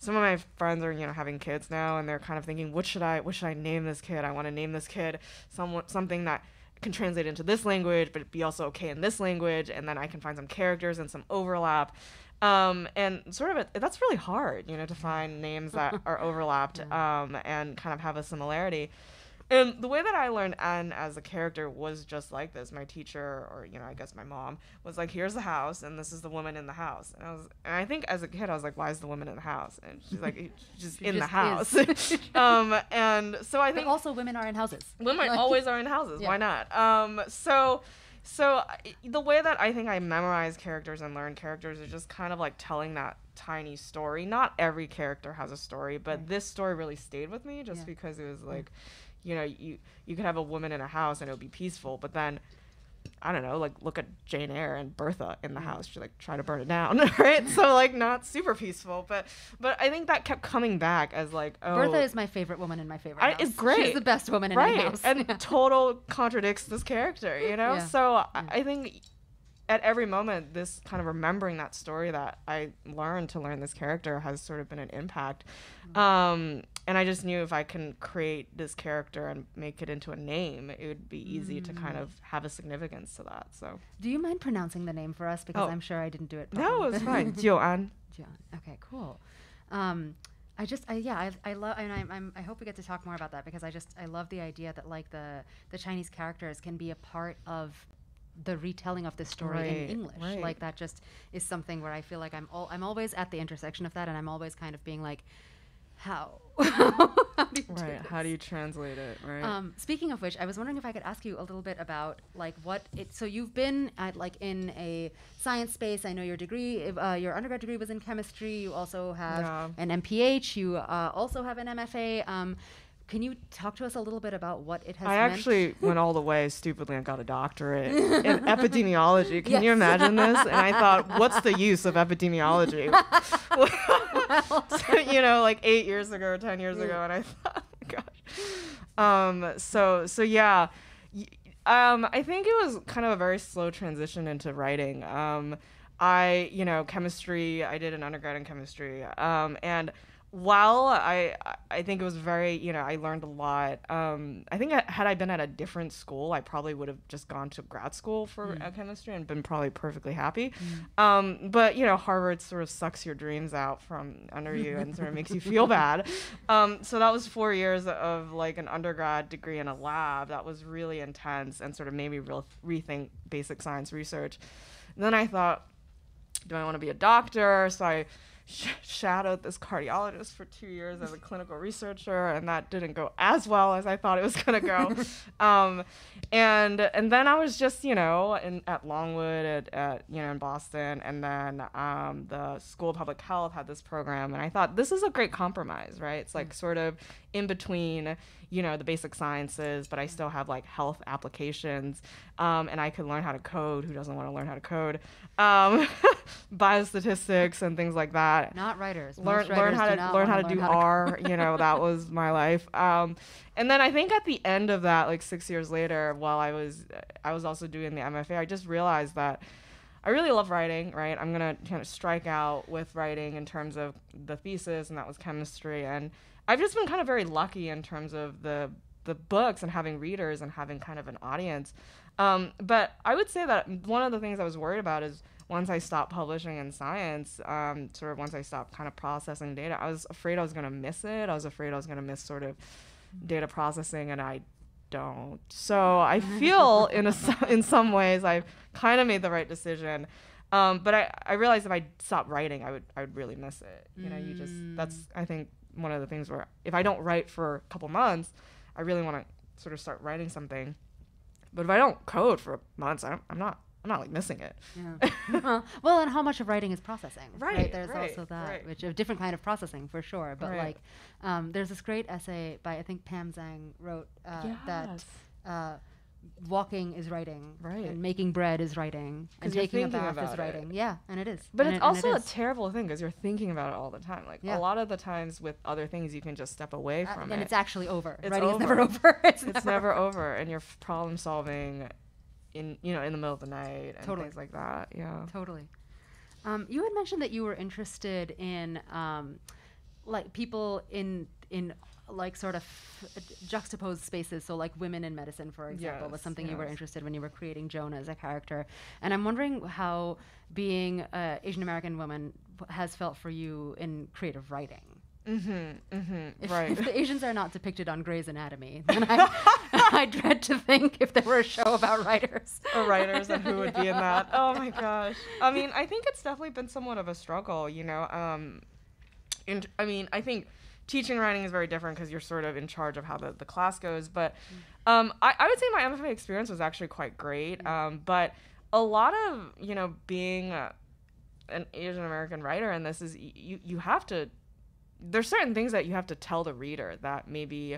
some of my friends are, you know, having kids now, and they're kind of thinking, what should I, what should I name this kid? I want to name this kid someone, something that can translate into this language, but be also okay in this language, and then I can find some characters and some overlap. Um, and sort of, a, that's really hard, you know, to find names that are overlapped um, and kind of have a similarity. And the way that I learned Anne as a character was just like this. My teacher, or you know, I guess my mom, was like, "Here's the house, and this is the woman in the house." And I was, and I think as a kid, I was like, "Why is the woman in the house?" And she's like, "She's just She in the house." um, and so I But think also, women are in houses. women Like- always are in houses. Yeah. Why not? Um, so, so the way that I think I memorize characters and learn characters is just kind of like telling that tiny story. Not every character has a story, but Right. this story really stayed with me just Yeah. because it was like, you know, you you could have a woman in a house and it would be peaceful, but then. I don't know, like look at Jane Eyre and Bertha in the Mm. house. She like try to burn it down, right? So like not super peaceful, but but I think that kept coming back as like oh Bertha is my favorite woman in my favorite I- house. it's great. She's the best woman in right my house. and total contradicts this character you know Yeah. so I, I think at every moment this kind of remembering that story that i learned to learn this character has sort of been an impact Mm-hmm. um, and i just knew if i can create this character and make it into a name it would be easy to kind Mm. of have a significance to that so Do you mind pronouncing the name for us? Because Oh. I'm sure I didn't do it. no properly. it's fine Joanne. John. Okay, cool. Um, I just, I, yeah, I, I love, and I'm, I'm, I hope we get to talk more about that because I just, I love the idea that like the, the Chinese characters can be a part of the retelling of the story in English. right. Like that just is something where I feel like I'm, all, I'm always at the intersection of that, and I'm always kind of being like, how? How do you do right how do you translate it right Um, speaking of which, I was wondering if I could ask you a little bit about like what it. So you've been at like in a science space. I know your degree, uh, your undergrad degree was in chemistry. You also have Yeah. an MPH. You uh, also have an MFA. Um, can you talk to us a little bit about what it has I meant? actually went all the way stupidly and got a doctorate in epidemiology. Can you imagine this? And I thought, what's the use of epidemiology? So, you know, like eight years ago or ten years ago, and I thought, oh gosh. Um. So so yeah. Um. I think it was kind of a very slow transition into writing. Um. I you know chemistry. I did an undergrad in chemistry. Um. And while I I think it was very you know I learned a lot. Um, I think had I been at a different school, I probably would have just gone to grad school for uh, chemistry and been probably perfectly happy. Um, but you know Harvard sort of sucks your dreams out from under you and sort of makes you feel bad. Um, so that was four years of like an undergrad degree in a lab that was really intense and sort of made me real rethink basic science research. And then I thought, do I want to be a doctor? So I sh- shadowed this cardiologist for two years as a clinical researcher, and that didn't go as well as I thought it was gonna go. um, and and then I was just you know in at Longwood at, at you know in Boston, and then um, the School of Public Health had this program, and I thought this is a great compromise, right? It's like sort of in between you know the basic sciences, but I still have like health applications, um, and I could learn how to code. Who doesn't want to learn how to code? Um, biostatistics and things like that not writers. learn Most learn how to learn how to do learn R. you know, that was my life. Um, and then I think at the end of that, like six years later, while I was I was also doing the MFA, I just realized that I really love writing. Right, I'm gonna kind of strike out with writing in terms of the thesis, and that was chemistry. And I've just been kind of very lucky in terms of the the books and having readers and having kind of an audience. Um, but I would say that one of the things I was worried about is once I stopped publishing in science, um, sort of once I stopped kind of processing data, I was afraid I was going to miss it. I was afraid I was going to miss sort of data processing, and I don't. So I feel in a in some ways I've kind of made the right decision. Um, but I, I realized if I stopped writing, I would I would really miss it. You know, you just that's I think one of the things where if I don't write for a couple months, I really want to sort of start writing something. But if I don't code for months, I'm, I'm not I'm not like missing it. Yeah. well, and how much of writing is processing? Right, There's right, also that, right. which a different kind of processing for sure. But Right. like, um, there's this great essay by I think Pam Zhang wrote uh, that uh, walking is writing, Right. And making bread is writing, and 'Cause you're taking a thinking bath is about it. writing. Yeah, and it is. But and it's it- and it also a terrible thing because you're thinking about it all the time. Like Yeah. a lot of the times with other things, you can just step away Uh, from and it. And it's actually over. It's Writing is never over. over. it's, it's never over, and you're problem solving in you know in the middle of the night and Totally. things like that. Yeah. Totally. Um, you had mentioned that you were interested in um, like people in in like sort of juxtaposed spaces. So like women in medicine, for example, was Yes, something you were yes. interested when you were creating Joan as a character. And I'm wondering how being an Asian American woman has felt for you in creative writing. Mm-hmm. Mm-hmm. If, right. if the Asians are not depicted on Grey's Anatomy, then I, I dread to think if there were a show about writers. or writers and who would be in that. Oh my gosh. I mean, I think it's definitely been somewhat of a struggle, you know. Um, in, I mean, I think teaching writing is very different because you're sort of in charge of how the, the class goes. But um, I, I would say my MFA experience was actually quite great. Um, but a lot of, you know, being a, an Asian American writer and this is, you, you have to, there's certain things that you have to tell the reader that maybe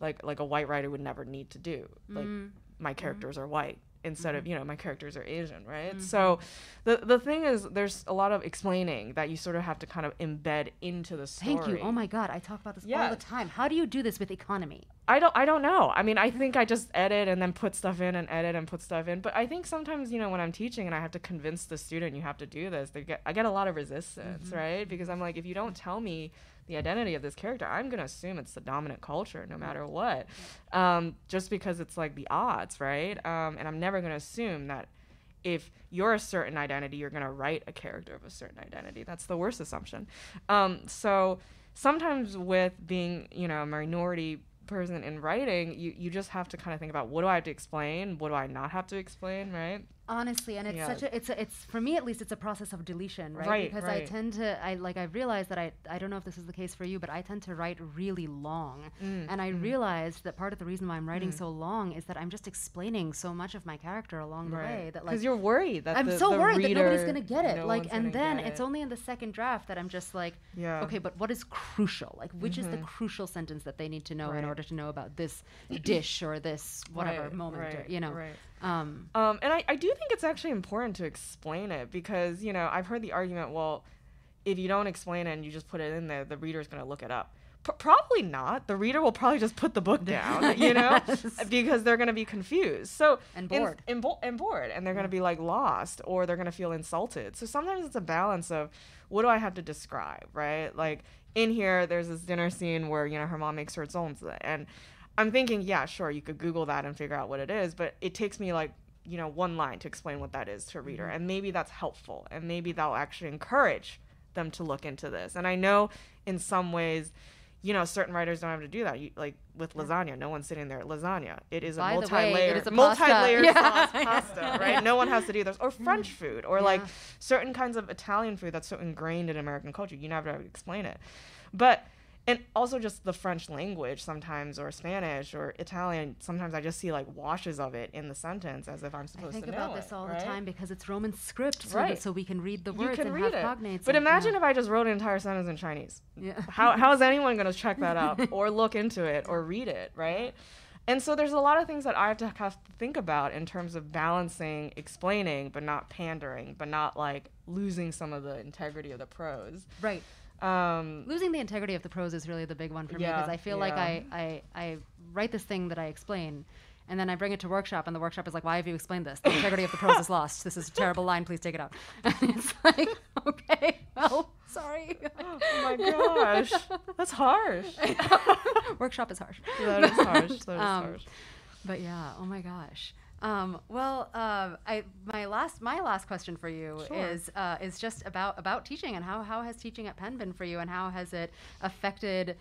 like like a white writer would never need to do. Like mm-hmm. my mm-hmm. characters are white instead of mm-hmm. you know my characters are asian right so the the thing is there's a lot of explaining that you sort of have to kind of embed into the story Thank you. Oh my God, I talk about this all the time. How do you do this with economy? I don't I don't know. I mean, I think I just edit and then put stuff in and edit and put stuff in. But I think sometimes, you know, when I'm teaching and I have to convince the student you have to do this, they get I get a lot of resistance, right? Because I'm like, if you don't tell me the identity of this character, I'm gonna assume it's the dominant culture no matter what. Um, just because it's like the odds, right? Um, and I'm never gonna assume that if you're a certain identity, you're gonna write a character of a certain identity. That's the worst assumption. Um, so sometimes with being, you know, a minority person in writing, you, you just have to kind of think about what do I have to explain, what do I not have to explain, right? Honestly and it's Yeah. such a it's a, it's for me at least it's a process of deletion right, Right, because i tend to i like i realized that i i don't know if this is the case for you but i tend to write really long Mm, and i realized that part of the reason why i'm writing so long is that i'm just explaining so much of my character along the way that like Because you're worried that I'm the, so the worried that nobody's gonna get it. no like, and then it's it. only in the second draft that I'm just like, Yeah. Mm-hmm. okay, but what is crucial? Like, which is the crucial sentence that they need to know in order to know about this dish or this whatever Right, moment, or, you know? Um, Um, and I, I do think it's actually important to explain it because, you know, I've heard the argument, well, if you don't explain it and you just put it in there, the reader's going to look it up. P- probably not. The reader will probably just put the book down, you know, Yes. because they're going to be confused. So And bored. and, bo- and bored, and they're going to be like lost, or they're going to feel insulted. So sometimes it's a balance of what do I have to describe, right? Like in here, there's this dinner scene where you know her mom makes her zongzi, and I'm thinking, yeah, sure, you could Google that and figure out what it is, but it takes me like you know one line to explain what that is to a reader, mm-hmm. and maybe that's helpful, and maybe that'll actually encourage them to look into this. And I know in some ways. You know, certain writers don't have to do that. You, like with lasagna, no one's sitting there. at Lasagna, it is a By the way, multi-layer, it is a multi-layer Yeah. sauce pasta, right? No one has to do this. Or mm. French food, or like certain kinds of Italian food that's so ingrained in American culture. You never have to explain it. But and also just the French language sometimes, or Spanish, or Italian. Sometimes I just see like washes of it in the sentence as if I'm I supposed think to know about this all right? the time because it's Roman script, so, Right. so we can read the words and read have it. cognates. But imagine if I just wrote an entire sentence in Chinese. Yeah. How, how is anyone going to check that out or look into it or read it, right? And so there's a lot of things that I have to have to think about in terms of balancing, explaining, but not pandering, but not like losing some of the integrity of the prose. right. Um, Losing the integrity of the prose is really the big one for me because I feel like. I, I I write this thing that I explain. And then I bring it to workshop, and the workshop is like, "Why have you explained this? The integrity of the prose is lost. This is a terrible line. Please take it out." And it's like, okay, well, sorry. oh my gosh, that's harsh. workshop is harsh. that is harsh. That is Um, harsh. But yeah, oh my gosh. Um, well, um, I my last my last question for you Sure. is uh, is just about about teaching and how how has teaching at Penn been for you and how has it affected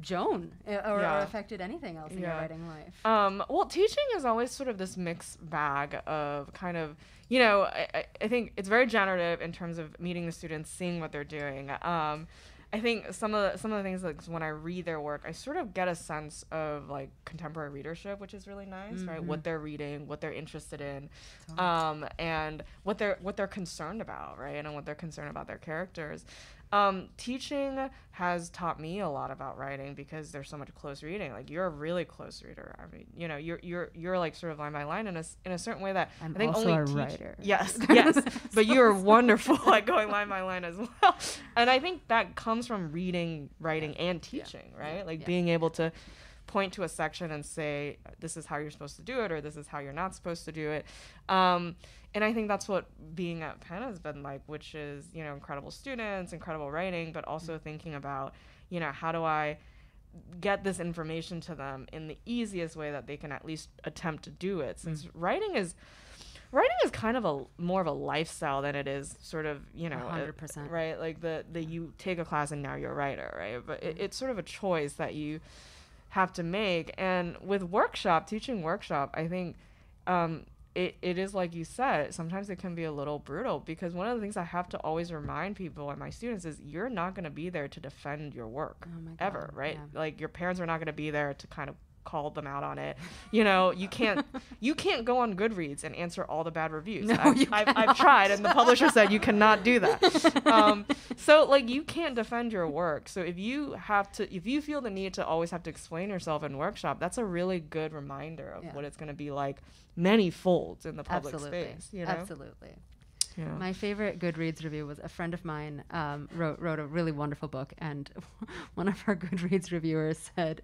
Joan uh, or, or affected anything else in your writing life? Um, well, teaching is always sort of this mixed bag of kind of, you know, I, I- I think it's very generative in terms of meeting the students, seeing what they're doing. Um, I think some of the, some of the things like when I read their work, I sort of get a sense of like contemporary readership, which is really nice, right? What they're reading, what they're interested in, um, and what they're what they're concerned about, right? And what they're concerned about their characters. Um, teaching has taught me a lot about writing because there's so much close reading. Like you're a really close reader. I mean, you know, you're you're you're like sort of line by line in a in a certain way that I'm I think also only a teach- writer. Yes, yes. but you're wonderful at going line by line as well. And I think that comes from reading, writing, and teaching, right? Like Yeah. being able to point to a section and say this is how you're supposed to do it or this is how you're not supposed to do it um, and i think that's what being at penn has been like which is you know incredible students incredible writing but also thinking about you know how do i get this information to them in the easiest way that they can at least attempt to do it since writing is writing is kind of a more of a lifestyle than it is sort of you know uh, 100%. right? Like the the you take a class and now you're a writer right? But it, it's sort of a choice that you have to make. And with workshop teaching workshop i think um it, it is like you said sometimes it can be a little brutal because one of the things i have to always remind people and my students is you're not going to be there to defend your work Oh ever right yeah. like your parents are not going to be there to kind of call them out on it you know you can't you can't go on goodreads and answer all the bad reviews No, I've, you I've, I've tried and the publisher said you cannot do that um, so like you can't defend your work so if you have to if you feel the need to always have to explain yourself in workshop that's a really good reminder of Yeah. what it's going to be like many folds in the public Absolutely. space you know Absolutely. yeah. My favorite Goodreads review was a friend of mine um, wrote wrote a really wonderful book, and one of our Goodreads reviewers said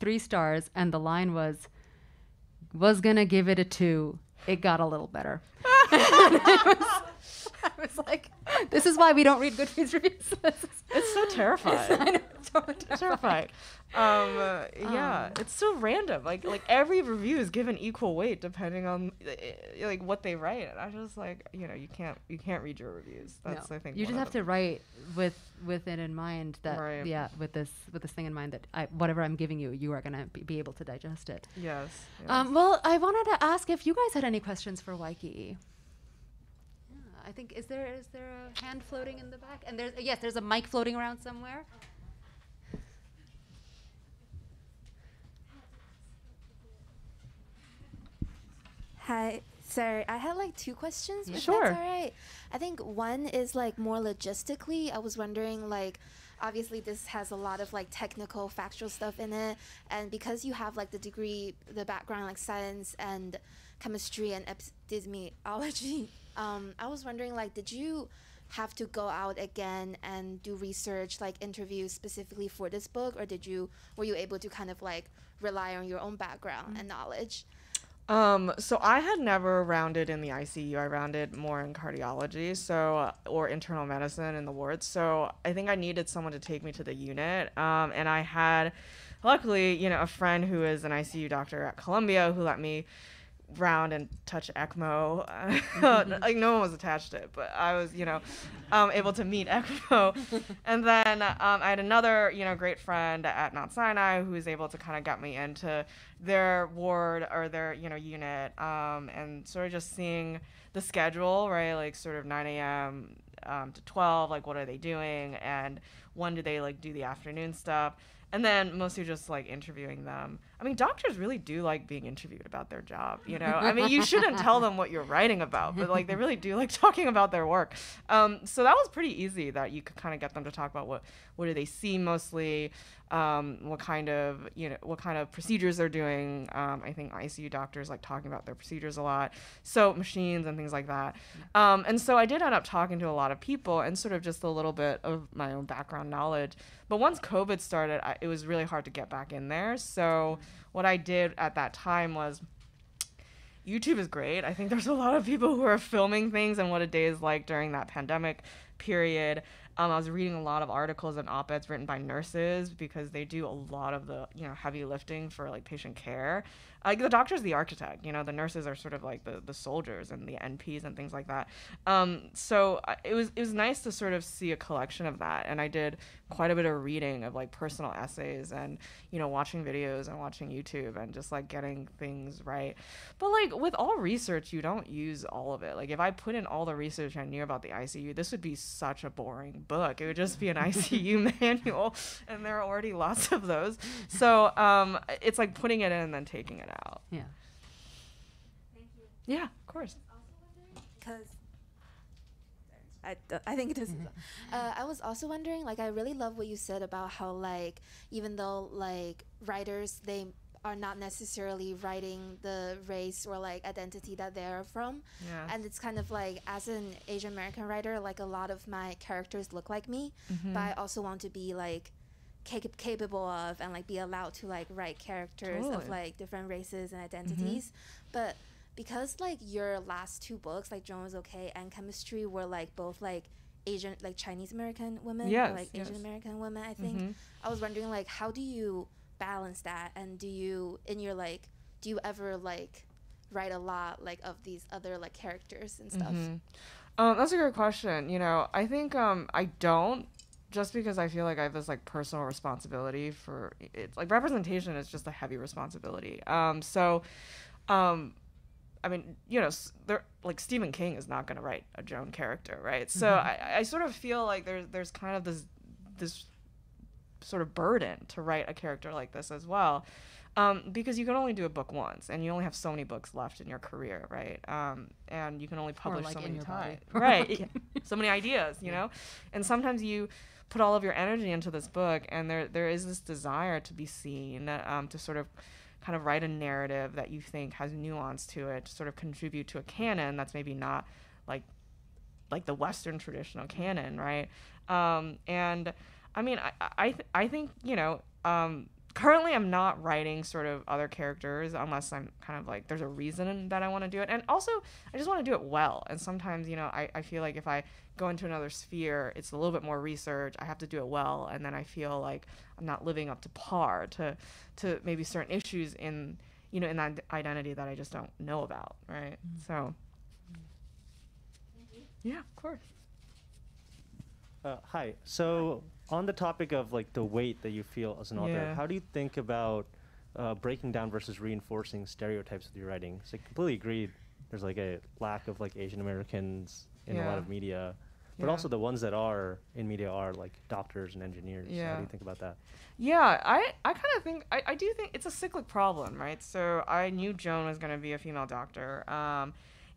three stars, and the line was was gonna give it a two. It got a little better. I was like, this is why we don't read Goodreads reviews. It's so terrifying I know, it's totally terrifying. Um, uh, yeah, Um, it's so random. Like like every review is given equal weight depending on uh, like what they write. And I just like you know you can't you can't read your reviews. That's No. I think you just have to write with with it in mind that Right. yeah with this with this thing in mind that I, whatever I'm giving you you are gonna be, be able to digest it. Yes. yes. Um, well, I wanted to ask if you guys had any questions for Weike. Yeah, I think is there is there a hand floating in the back? And there's yes, there's a mic floating around somewhere. Hi. Sorry, I had like two questions. Yeah. Sure. That's all right. I think one is like more logistically. I was wondering like obviously this has a lot of like technical factual stuff in it and because you have like the degree the background like science and chemistry and epidemiology um, i was wondering like did you have to go out again and do research like interviews specifically for this book or did you were you able to kind of like rely on your own background and knowledge Um, so I had never rounded in the ICU. I rounded more in cardiology, so uh, or internal medicine in the wards. So I think I needed someone to take me to the unit. Um, and I had, luckily, you know, a friend who is an ICU doctor at Columbia who let me round and touch ECMO. like no one was attached to it, but I was, you know, um, able to meet ECMO. and then um, I had another, you know, great friend at Mount Sinai who was able to kind of get me into their ward or their, you know, unit, um, and sort of just seeing the schedule, right? Like sort of 9 a.m. Um, to 12, like what are they doing, and when do they like do the afternoon stuff and then mostly just like interviewing them. I mean, doctors really do like being interviewed about their job, you know? I mean, you shouldn't tell them what you're writing about, but like they really do like talking about their work. Um, so that was pretty easy that you could kind of get them to talk about what what do they see mostly, um, what kind of, you know, what kind of procedures they're doing. Um, I think ICU doctors like talking about their procedures a lot. So machines and things like that. Um, and so I did end up talking to a lot of people and sort of just a little bit of my own background knowledge. But once COVID started, I, it was really hard to get back in there. So what I did at that time was YouTube is great. I think there's a lot of people who are filming things and what a day is like during that pandemic period. Um, I was reading a lot of articles and op-eds written by nurses because they do a lot of the you know heavy lifting for like patient care. Like the doctor's the architect, you know, the nurses are sort of like the, the soldiers and the NPs and things like that. Um, so it was it was nice to sort of see a collection of that, and I did quite a bit of reading of like personal essays and you know watching videos and watching YouTube and just like getting things right. But like with all research, you don't use all of it. Like if I put in all the research I knew about the ICU, this would be such a boring book. It would just be an ICU manual, and there are already lots of those. So um, it's like putting it in and then taking it out. Yeah. Yeah, of course. because I, th- I think it is. Uh, I was also wondering, like, I really love what you said about how, like, even though, like, writers, they are not necessarily writing the race or, like, identity that they're from. Yeah. And it's kind of like, as an Asian American writer, like, a lot of my characters look like me, Mm-hmm. but I also want to be, like, cap- capable of and like be allowed to like write characters Totally. of like different races and identities but because like your last two books like Joan was okay and chemistry were like both like asian like chinese american women Yes, or like yes. asian american women i think Mhm. i was wondering like how do you balance that and do you in your like do you ever like write a lot like of these other like characters and stuff? Um, that's a great question. You know, I think um, I don't just because I feel like I have this like personal responsibility for it's like representation is just a heavy responsibility. Um, so, um, I mean, you know, there like Stephen King is not going to write a Joan character, right? So I, I sort of feel like there's there's kind of this this sort of burden to write a character like this as well. Um, because you can only do a book once, and you only have so many books left in your career, right? Um, and you can only publish like so many times, right? like- so many ideas, you know. And sometimes you put all of your energy into this book, and there there is this desire to be seen, um, to sort of kind of write a narrative that you think has nuance to it, to sort of contribute to a canon that's maybe not like like the Western traditional canon, right? Um, and I mean, I I, th- I think you know. Um, currently, I'm not writing sort of other characters unless I'm kind of like there's a reason that I want to do it, and also I just want to do it well. And sometimes, you know, I, I feel like if I go into another sphere, it's a little bit more research. I have to do it well, and then I feel like I'm not living up to par to to maybe certain issues in you know in that identity that I just don't know about, right? So. Yeah, of course. Uh, hi. So on the topic of like the weight that you feel as an author, Yeah. how do you think about uh, breaking down versus reinforcing stereotypes with your writing? So I completely agree. There's like a lack of like Asian Americans in a lot of media, but Yeah. also the ones that are in media are like doctors and engineers. So how do you think about that? Yeah, I, I kind of think I, I do think it's a cyclic problem, right? So I knew Joan was going to be a female doctor, um,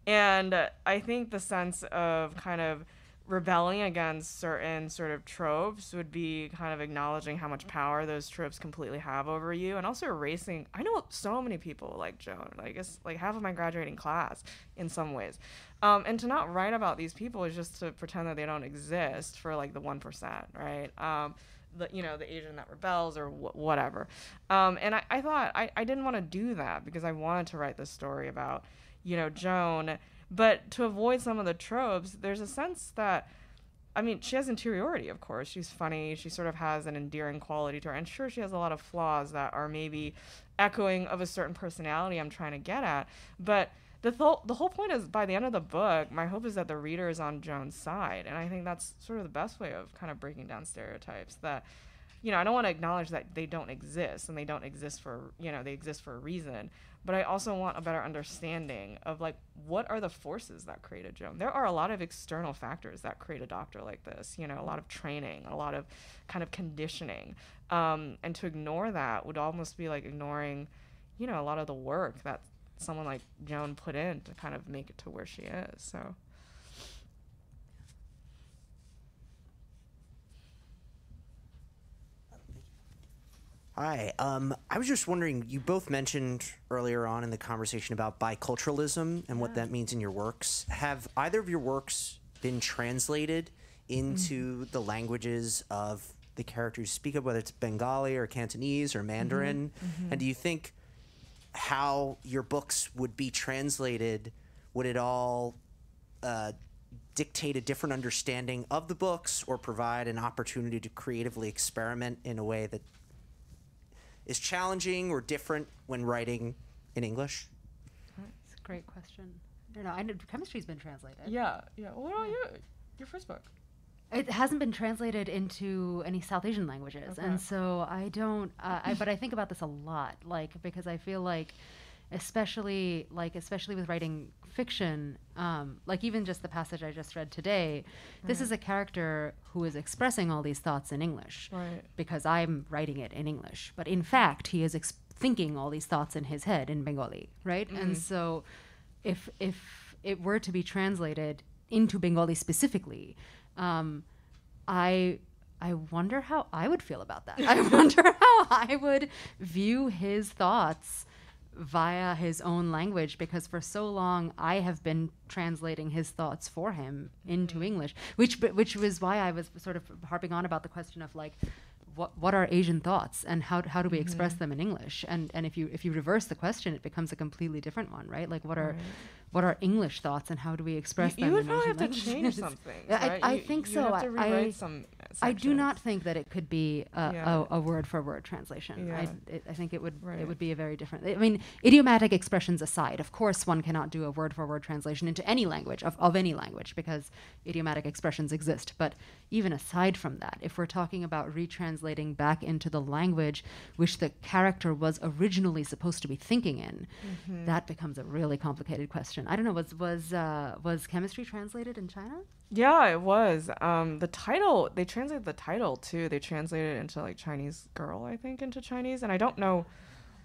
and I think the sense of kind of rebelling against certain sort of tropes would be kind of acknowledging how much power those tropes completely have over you, and also erasing. I know so many people like Joan, like it's like half of my graduating class in some ways, um, and to not write about these people is just to pretend that they don't exist for like the one percent, right? Um, the you know the Asian that rebels or wh- whatever. Um, and I, I thought I, I didn't want to do that because I wanted to write this story about you know Joan, but to avoid some of the tropes, there's a sense that. I mean, she has interiority, of course. She's funny. She sort of has an endearing quality to her. And sure, she has a lot of flaws that are maybe echoing of a certain personality I'm trying to get at. But the, th- the whole point is by the end of the book, my hope is that the reader is on Joan's side. And I think that's sort of the best way of kind of breaking down stereotypes that, you know, I don't want to acknowledge that they don't exist and they don't exist for, you know, they exist for a reason. But I also want a better understanding of like what are the forces that create a Joan. There are a lot of external factors that create a doctor like this. You know, a lot of training, a lot of kind of conditioning, um, and to ignore that would almost be like ignoring, you know, a lot of the work that someone like Joan put in to kind of make it to where she is. So. Hi. Um, I was just wondering, you both mentioned earlier on in the conversation about biculturalism and what that means in your works. Have either of your works been translated into the languages of the characters you speak of, whether it's Bengali or Cantonese or Mandarin? And do you think how your books would be translated, would it all uh, dictate a different understanding of the books or provide an opportunity to creatively experiment in a way that is challenging or different when writing in English? That's a great question. I don't know. I know chemistry's been translated. Yeah, yeah. What about you? Your first book. It hasn't been translated into any South Asian languages, Okay. and so I don't. Uh, I, but I think about this a lot, like because I feel like, especially like especially with writing fiction, um, like even just the passage I just read today, this is a character who is expressing all these thoughts in English, Right. because I'm writing it in English, but in fact he is ex- thinking all these thoughts in his head in Bengali, right? And so, if if it were to be translated into Bengali specifically, um, I I wonder how I would feel about that. I wonder how I would view his thoughts via his own language because for so long I have been translating his thoughts for him into mm-hmm. English, which which was why I was sort of harping on about the question of like what what are Asian thoughts and how how do we express mm-hmm. them in English? And and if you if you reverse the question, it becomes a completely different one, right? Like what are what are English thoughts and how do we express You, them? you would probably have to change something. Yeah, I- right? I You- think you'd so. I- some I do not think that it could be a, Yeah. a, a word for word translation. I, it, I think it would Right. it would be a very different. I mean, idiomatic expressions aside, of course, one cannot do a word for word translation into any language of, of any language because idiomatic expressions exist. But even aside from that, if we're talking about retranslating back into the language which the character was originally supposed to be thinking in, Mm-hmm. that becomes a really complicated question. I don't know. Was was uh, was chemistry translated in China? Yeah, it was. Um, the title they translated the title too. They translated it into like Chinese girl, I think, into Chinese, and I don't know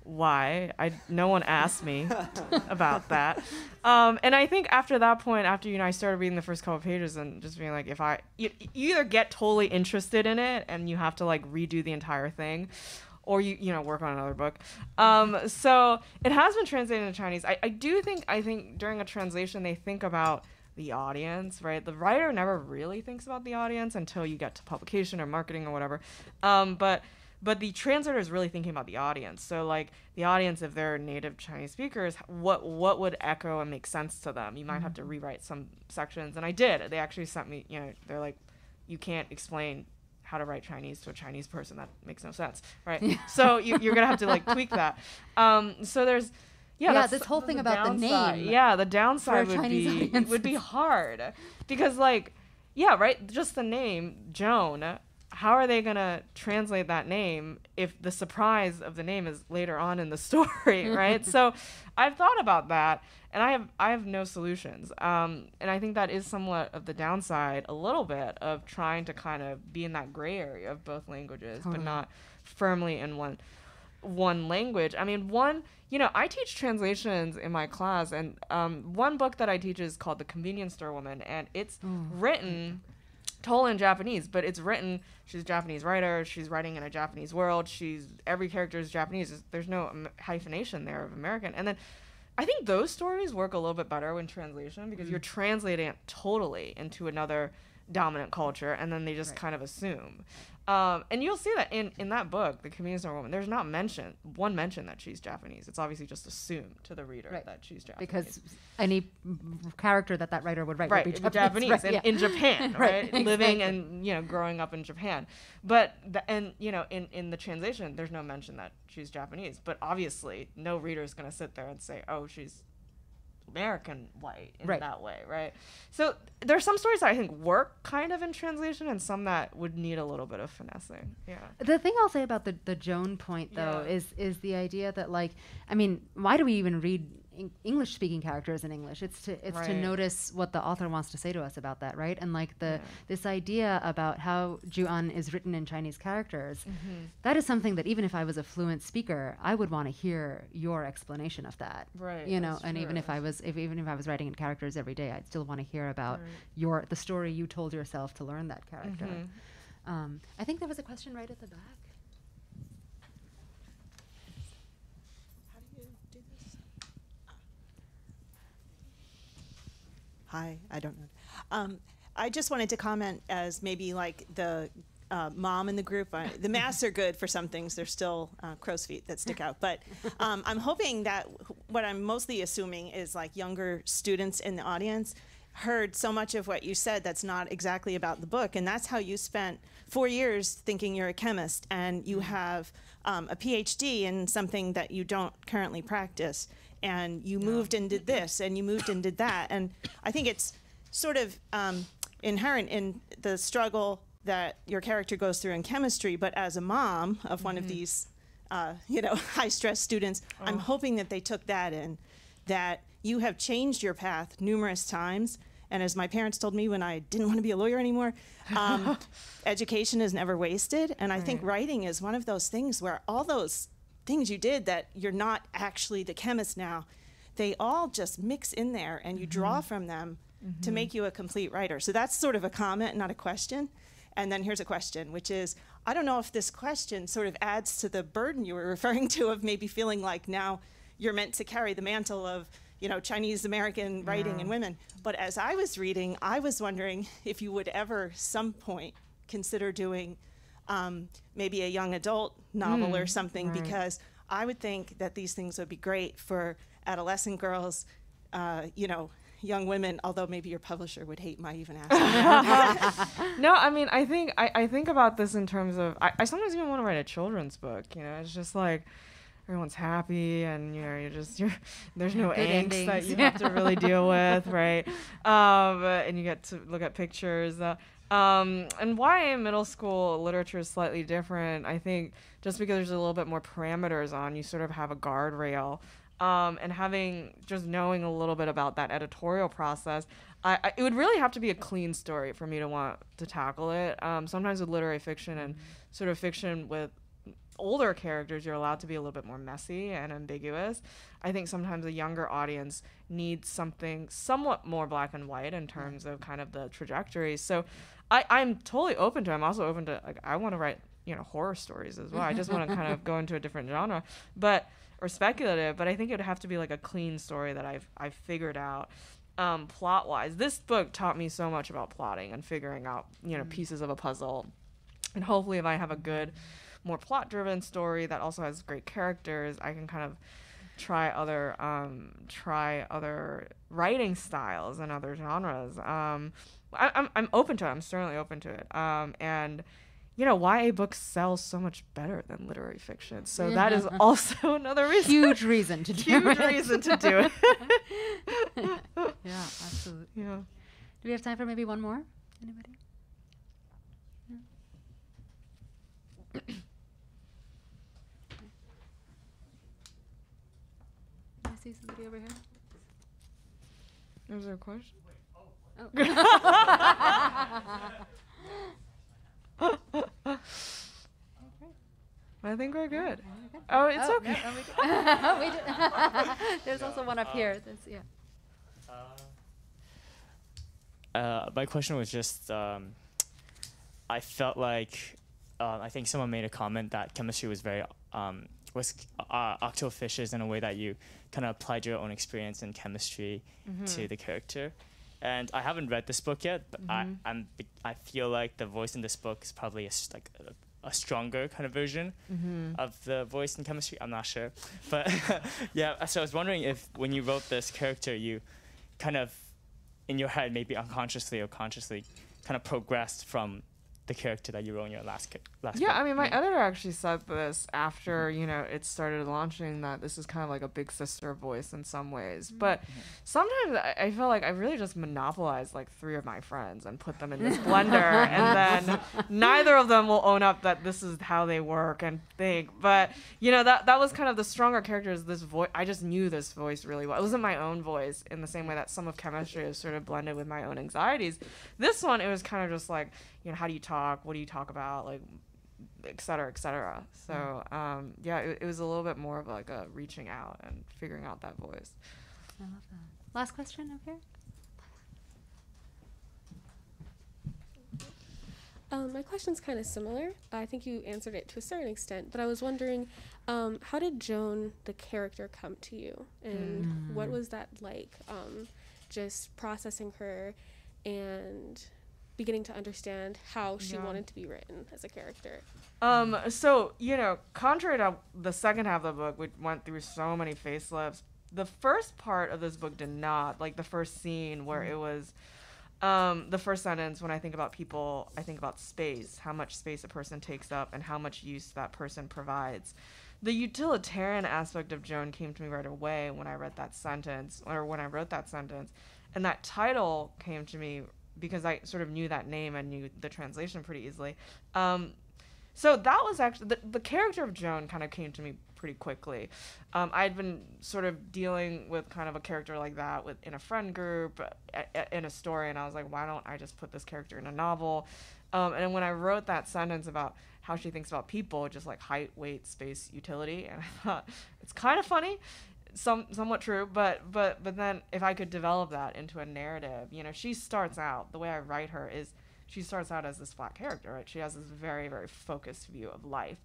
why. I no one asked me about that. Um, and I think after that point, after you know, I started reading the first couple of pages and just being like, if I you, you either get totally interested in it and you have to like redo the entire thing. Or you you know work on another book, um, so it has been translated into Chinese. I, I do think I think during a translation they think about the audience, right? The writer never really thinks about the audience until you get to publication or marketing or whatever. Um, but but the translator is really thinking about the audience. So like the audience, if they're native Chinese speakers, what what would echo and make sense to them? You might have to rewrite some sections, and I did. They actually sent me, you know, they're like, you can't explain how to write Chinese to a Chinese person. That makes no sense, right? so you, you're gonna have to like tweak that. Um, so there's yeah, Yeah, this whole the thing about the name Yeah, the downside would Chinese be audience would be hard because like yeah, right. Just the name Joan. How are they gonna translate that name if the surprise of the name is later on in the story, right? so, I've thought about that, and I have I have no solutions. Um, and I think that is somewhat of the downside, a little bit of trying to kind of be in that gray area of both languages, but not firmly in one one language. I mean, one, you know, I teach translations in my class, and um, one book that I teach is called The Convenience Store Woman, and it's written totally in Japanese, but it's written. She's a Japanese writer. She's writing in a Japanese world. She's every character is Japanese. There's no hyphenation there of American, and then. I think those stories work a little bit better when translation because mm-hmm. you're translating it totally into another dominant culture, and then they just kind of assume. Um, and you'll see that in, in that book, The Convenience Store Woman, there's not mention one mention that she's Japanese. It's obviously just assumed to the reader Right. that she's Japanese. because any character that that writer would write right, would be Japanese, Japanese right, in, yeah. in Japan, Right? Living and you know growing up in Japan, but the, and you know in in the translation, there's no mention that she's Japanese. But obviously, no reader is gonna sit there and say, oh, she's American white in Right. that way, right? So there are some stories that I think work kind of in translation, and some that would need a little bit of finessing. Yeah. The thing I'll say about the the Joan point though Yeah. is is the idea that like I mean why do we even read English speaking characters in English? It's to it's to notice what the author wants to say to us about that, right? And like the Yeah. this idea about how Joan is written in Chinese characters, Mm-hmm. that is something that even if I was a fluent speaker, I would want to hear your explanation of that. Right, You know, and even if I was if even if I was writing in characters every day, I'd still want to hear about Right. your the story you told yourself to learn that character. Mhm. Um, I think there was a question right at the back. How do you do this? Hi, I don't know. Um, I just wanted to comment as maybe like the uh, mom in the group. I, the masks are good for some things. They're still uh, crow's feet that stick out. But um, I'm hoping that what I'm mostly assuming is like younger students in the audience heard so much of what you said that's not exactly about the book. And that's how you spent four years thinking you're a chemist and you have um, a PhD in something that you don't currently practice. And you moved and did this and you moved and did that. And I think it's sort of um, inherent in the struggle that your character goes through in chemistry. But as a mom of one of these, uh, you know, high stress students, I'm hoping that they took that in, that you have changed your path numerous times. And as my parents told me when I didn't want to be a lawyer anymore, um, education is never wasted. And I think writing is one of those things where all those things you did that you're not actually the chemist now, they all just mix in there and you draw mm-hmm. from them to mm-hmm. make you a complete writer. So that's sort of a comment, not a question. And then here's a question, which is I don't know if this question sort of adds to the burden you were referring to of maybe feeling like now you're meant to carry the mantle of, you know, Chinese American writing and women. But as I was reading, I was wondering if you would ever some point consider doing um, maybe a young adult novel or something right. because I would think that these things would be great for adolescent girls, uh, you know, young women, although maybe your publisher would hate my even asking no, I mean, I think I, I think about this in terms of I, I sometimes even want to write a children's book. You know, it's just like everyone's happy and you know you're just you're there's no Good angst that endings. you have to really deal with, right? Um, and you get to look at pictures. Uh, um, and YA middle school literature is slightly different. I think just because there's a little bit more parameters on, you sort of have a guardrail. Um, and having just knowing a little bit about that editorial process, I, I, it would really have to be a clean story for me to want to tackle it. Um, sometimes with literary fiction and sort of fiction with older characters, you're allowed to be a little bit more messy and ambiguous. I think sometimes a younger audience needs something somewhat more black and white in terms of kind of the trajectory. So I, I'm totally open to it. I'm also open to like I want to write, you know, horror stories as well. I just want to kind of go into a different genre. But or speculative, but I think it would have to be like a clean story that I've I've figured out. Um, plot wise, this book taught me so much about plotting and figuring out, you know, pieces of a puzzle. And hopefully if I have a good more plot driven story that also has great characters, I can kind of try other um, try other writing styles and other genres. Um, I, I'm I'm open to it. I'm certainly open to it. Um, and you know, YA books sell so much better than literary fiction. So that is also another reason. Huge reason to do it. huge it. reason to do it. Yeah, absolutely. yeah. Do we have time for maybe one more? Anybody? No? I see somebody over here. Is there a question? I think we're good. Oh, it's Oh, okay. no, oh, we, do- There's also one up here. There's, yeah. Uh, my question was just um, I felt like uh, I think someone made a comment that chemistry was very um, was uh, octofishes in a way that you kind of applied your own experience in chemistry to the character. And I haven't read this book yet, but I mm-hmm. I'm, I feel like the voice in this book is probably a, like a, a stronger kind of version mm-hmm. of the voice in chemistry. I'm not sure, but yeah. So I was wondering if when you wrote this character, you kind of in your head, maybe unconsciously or consciously, kind of progressed from the character that you wrote in your last ca- last Yeah, book. I mean, my editor actually said this after mm-hmm. you know it started launching that this is kind of like a big sister voice in some ways. Mm-hmm. But mm-hmm. sometimes I, I feel like I really just monopolized like three of my friends and put them in this blender, and then neither of them will own up that this is how they work and think. But you know that that was kind of the stronger characters. This voice, I just knew this voice really well. It wasn't my own voice in the same way that some of chemistry is sort of blended with my own anxieties. This one, it was kind of just like you know how do you talk, what do you talk about, like et cetera, et cetera. So um, yeah, it, it was a little bit more of like a reaching out and figuring out that voice. I love that. Last question up here. Um, my question's kind of similar. I think you answered it to a certain extent, but I was wondering, um, how did Joan, the character, come to you, and what was that like? Um, just processing her and beginning to understand how she Yeah. wanted to be written as a character. Um, so you know, contrary to the second half of the book, which went through so many facelifts, the first part of this book did not. Like the first scene where it was, um, the first sentence. When I think about people, I think about space, how much space a person takes up, and how much use that person provides. The utilitarian aspect of Joan came to me right away when I read that sentence, or when I wrote that sentence, and that title came to me because I sort of knew that name and knew the translation pretty easily. Um, so that was actually the, the character of Joan kind of came to me pretty quickly. Um, I'd been sort of dealing with kind of a character like that with in a friend group, a, a- in a story, and I was like, why don't I just put this character in a novel? Um, and when I wrote that sentence about how she thinks about people, just like height, weight, space, utility, and I thought it's kind of funny, some somewhat true, but but but then if I could develop that into a narrative, you know, she starts out the way I write her is she starts out as this flat character, right? She has this very, very focused view of life.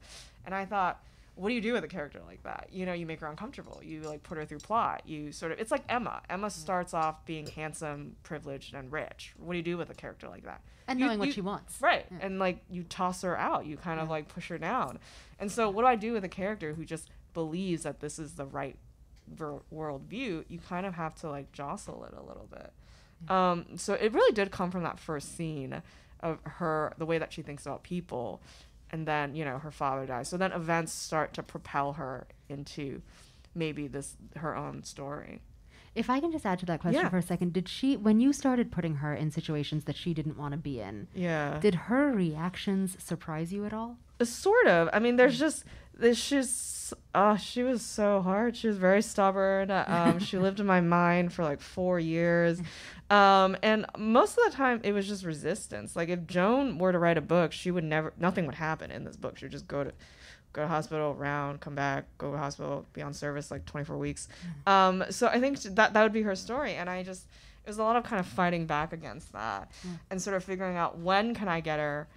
And I thought, what do you do with a character like that? You know, you make her uncomfortable. You like put her through plot. You sort of it's like Emma. Emma mm-hmm. starts off being handsome, privileged, and rich. What do you do with a character like that? And You- knowing what you- she wants. Right. And like you toss her out. You kind of like push her down. And so what do I do with a character who just believes that this is the right ver- worldview, you kind of have to like jostle it a little bit. Um, so it really did come from that first scene of her, the way that she thinks about people, and then you know her father dies. So then events start to propel her into maybe this her own story. If I can just add to that question Yeah. for a second, did she, when you started putting her in situations that she didn't want to be in, Yeah. did her reactions surprise you at all? Uh, sort of. I mean, there's just this. She's uh, she was so hard. She was very stubborn. Um, she lived in my mind for like four years, um, and most of the time it was just resistance. Like if Joan were to write a book, she would never. Nothing would happen in this book. She would just go to go to hospital, round, come back, go to hospital, be on service like 24 weeks. Um, so I think that that would be her story, and I just it was a lot of kind of fighting back against that, and sort of figuring out when can I get her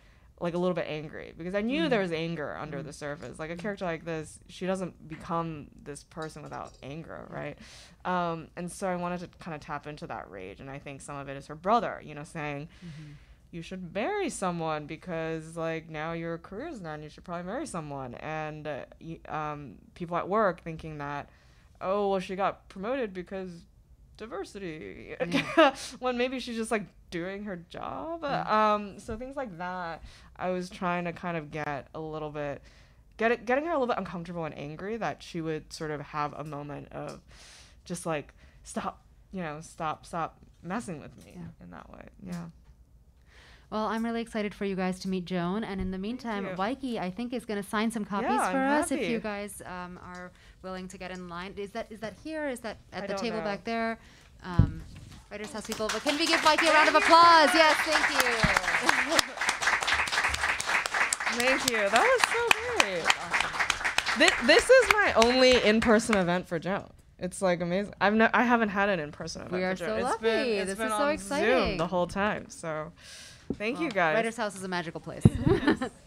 like a little bit angry because I knew there was anger under the surface. Like a character like this, she doesn't become this person without anger, right? Um, and so I wanted to kind of tap into that rage, and I think some of it is her brother, you know, saying. You should marry someone because, like, now your career's done. You should probably marry someone. And uh, y- um, people at work thinking that, oh, well, she got promoted because diversity when maybe she's just like doing her job um so things like that i was trying to kind of get a little bit get it getting her a little bit uncomfortable and angry that she would sort of have a moment of just like stop you know stop stop messing with me Yeah. in that way yeah Well, I'm really excited for you guys to meet Joan, and in the meantime. Weike, I think is going to sign some copies Yeah, for I'm us if you guys um, are willing to get in line. Is that is that here? Is that at I the table know. back there? Um, Writers House people, but can we give Weike a round of applause? Yes, thank you. thank you that was so great Thi- this is my only in-person event for joan it's like amazing. I've no, I haven't had an in-person event. We for are so It's been, lucky. it's This been is so exciting. Zoom the whole time. So, thank you guys. Writers House is a magical place.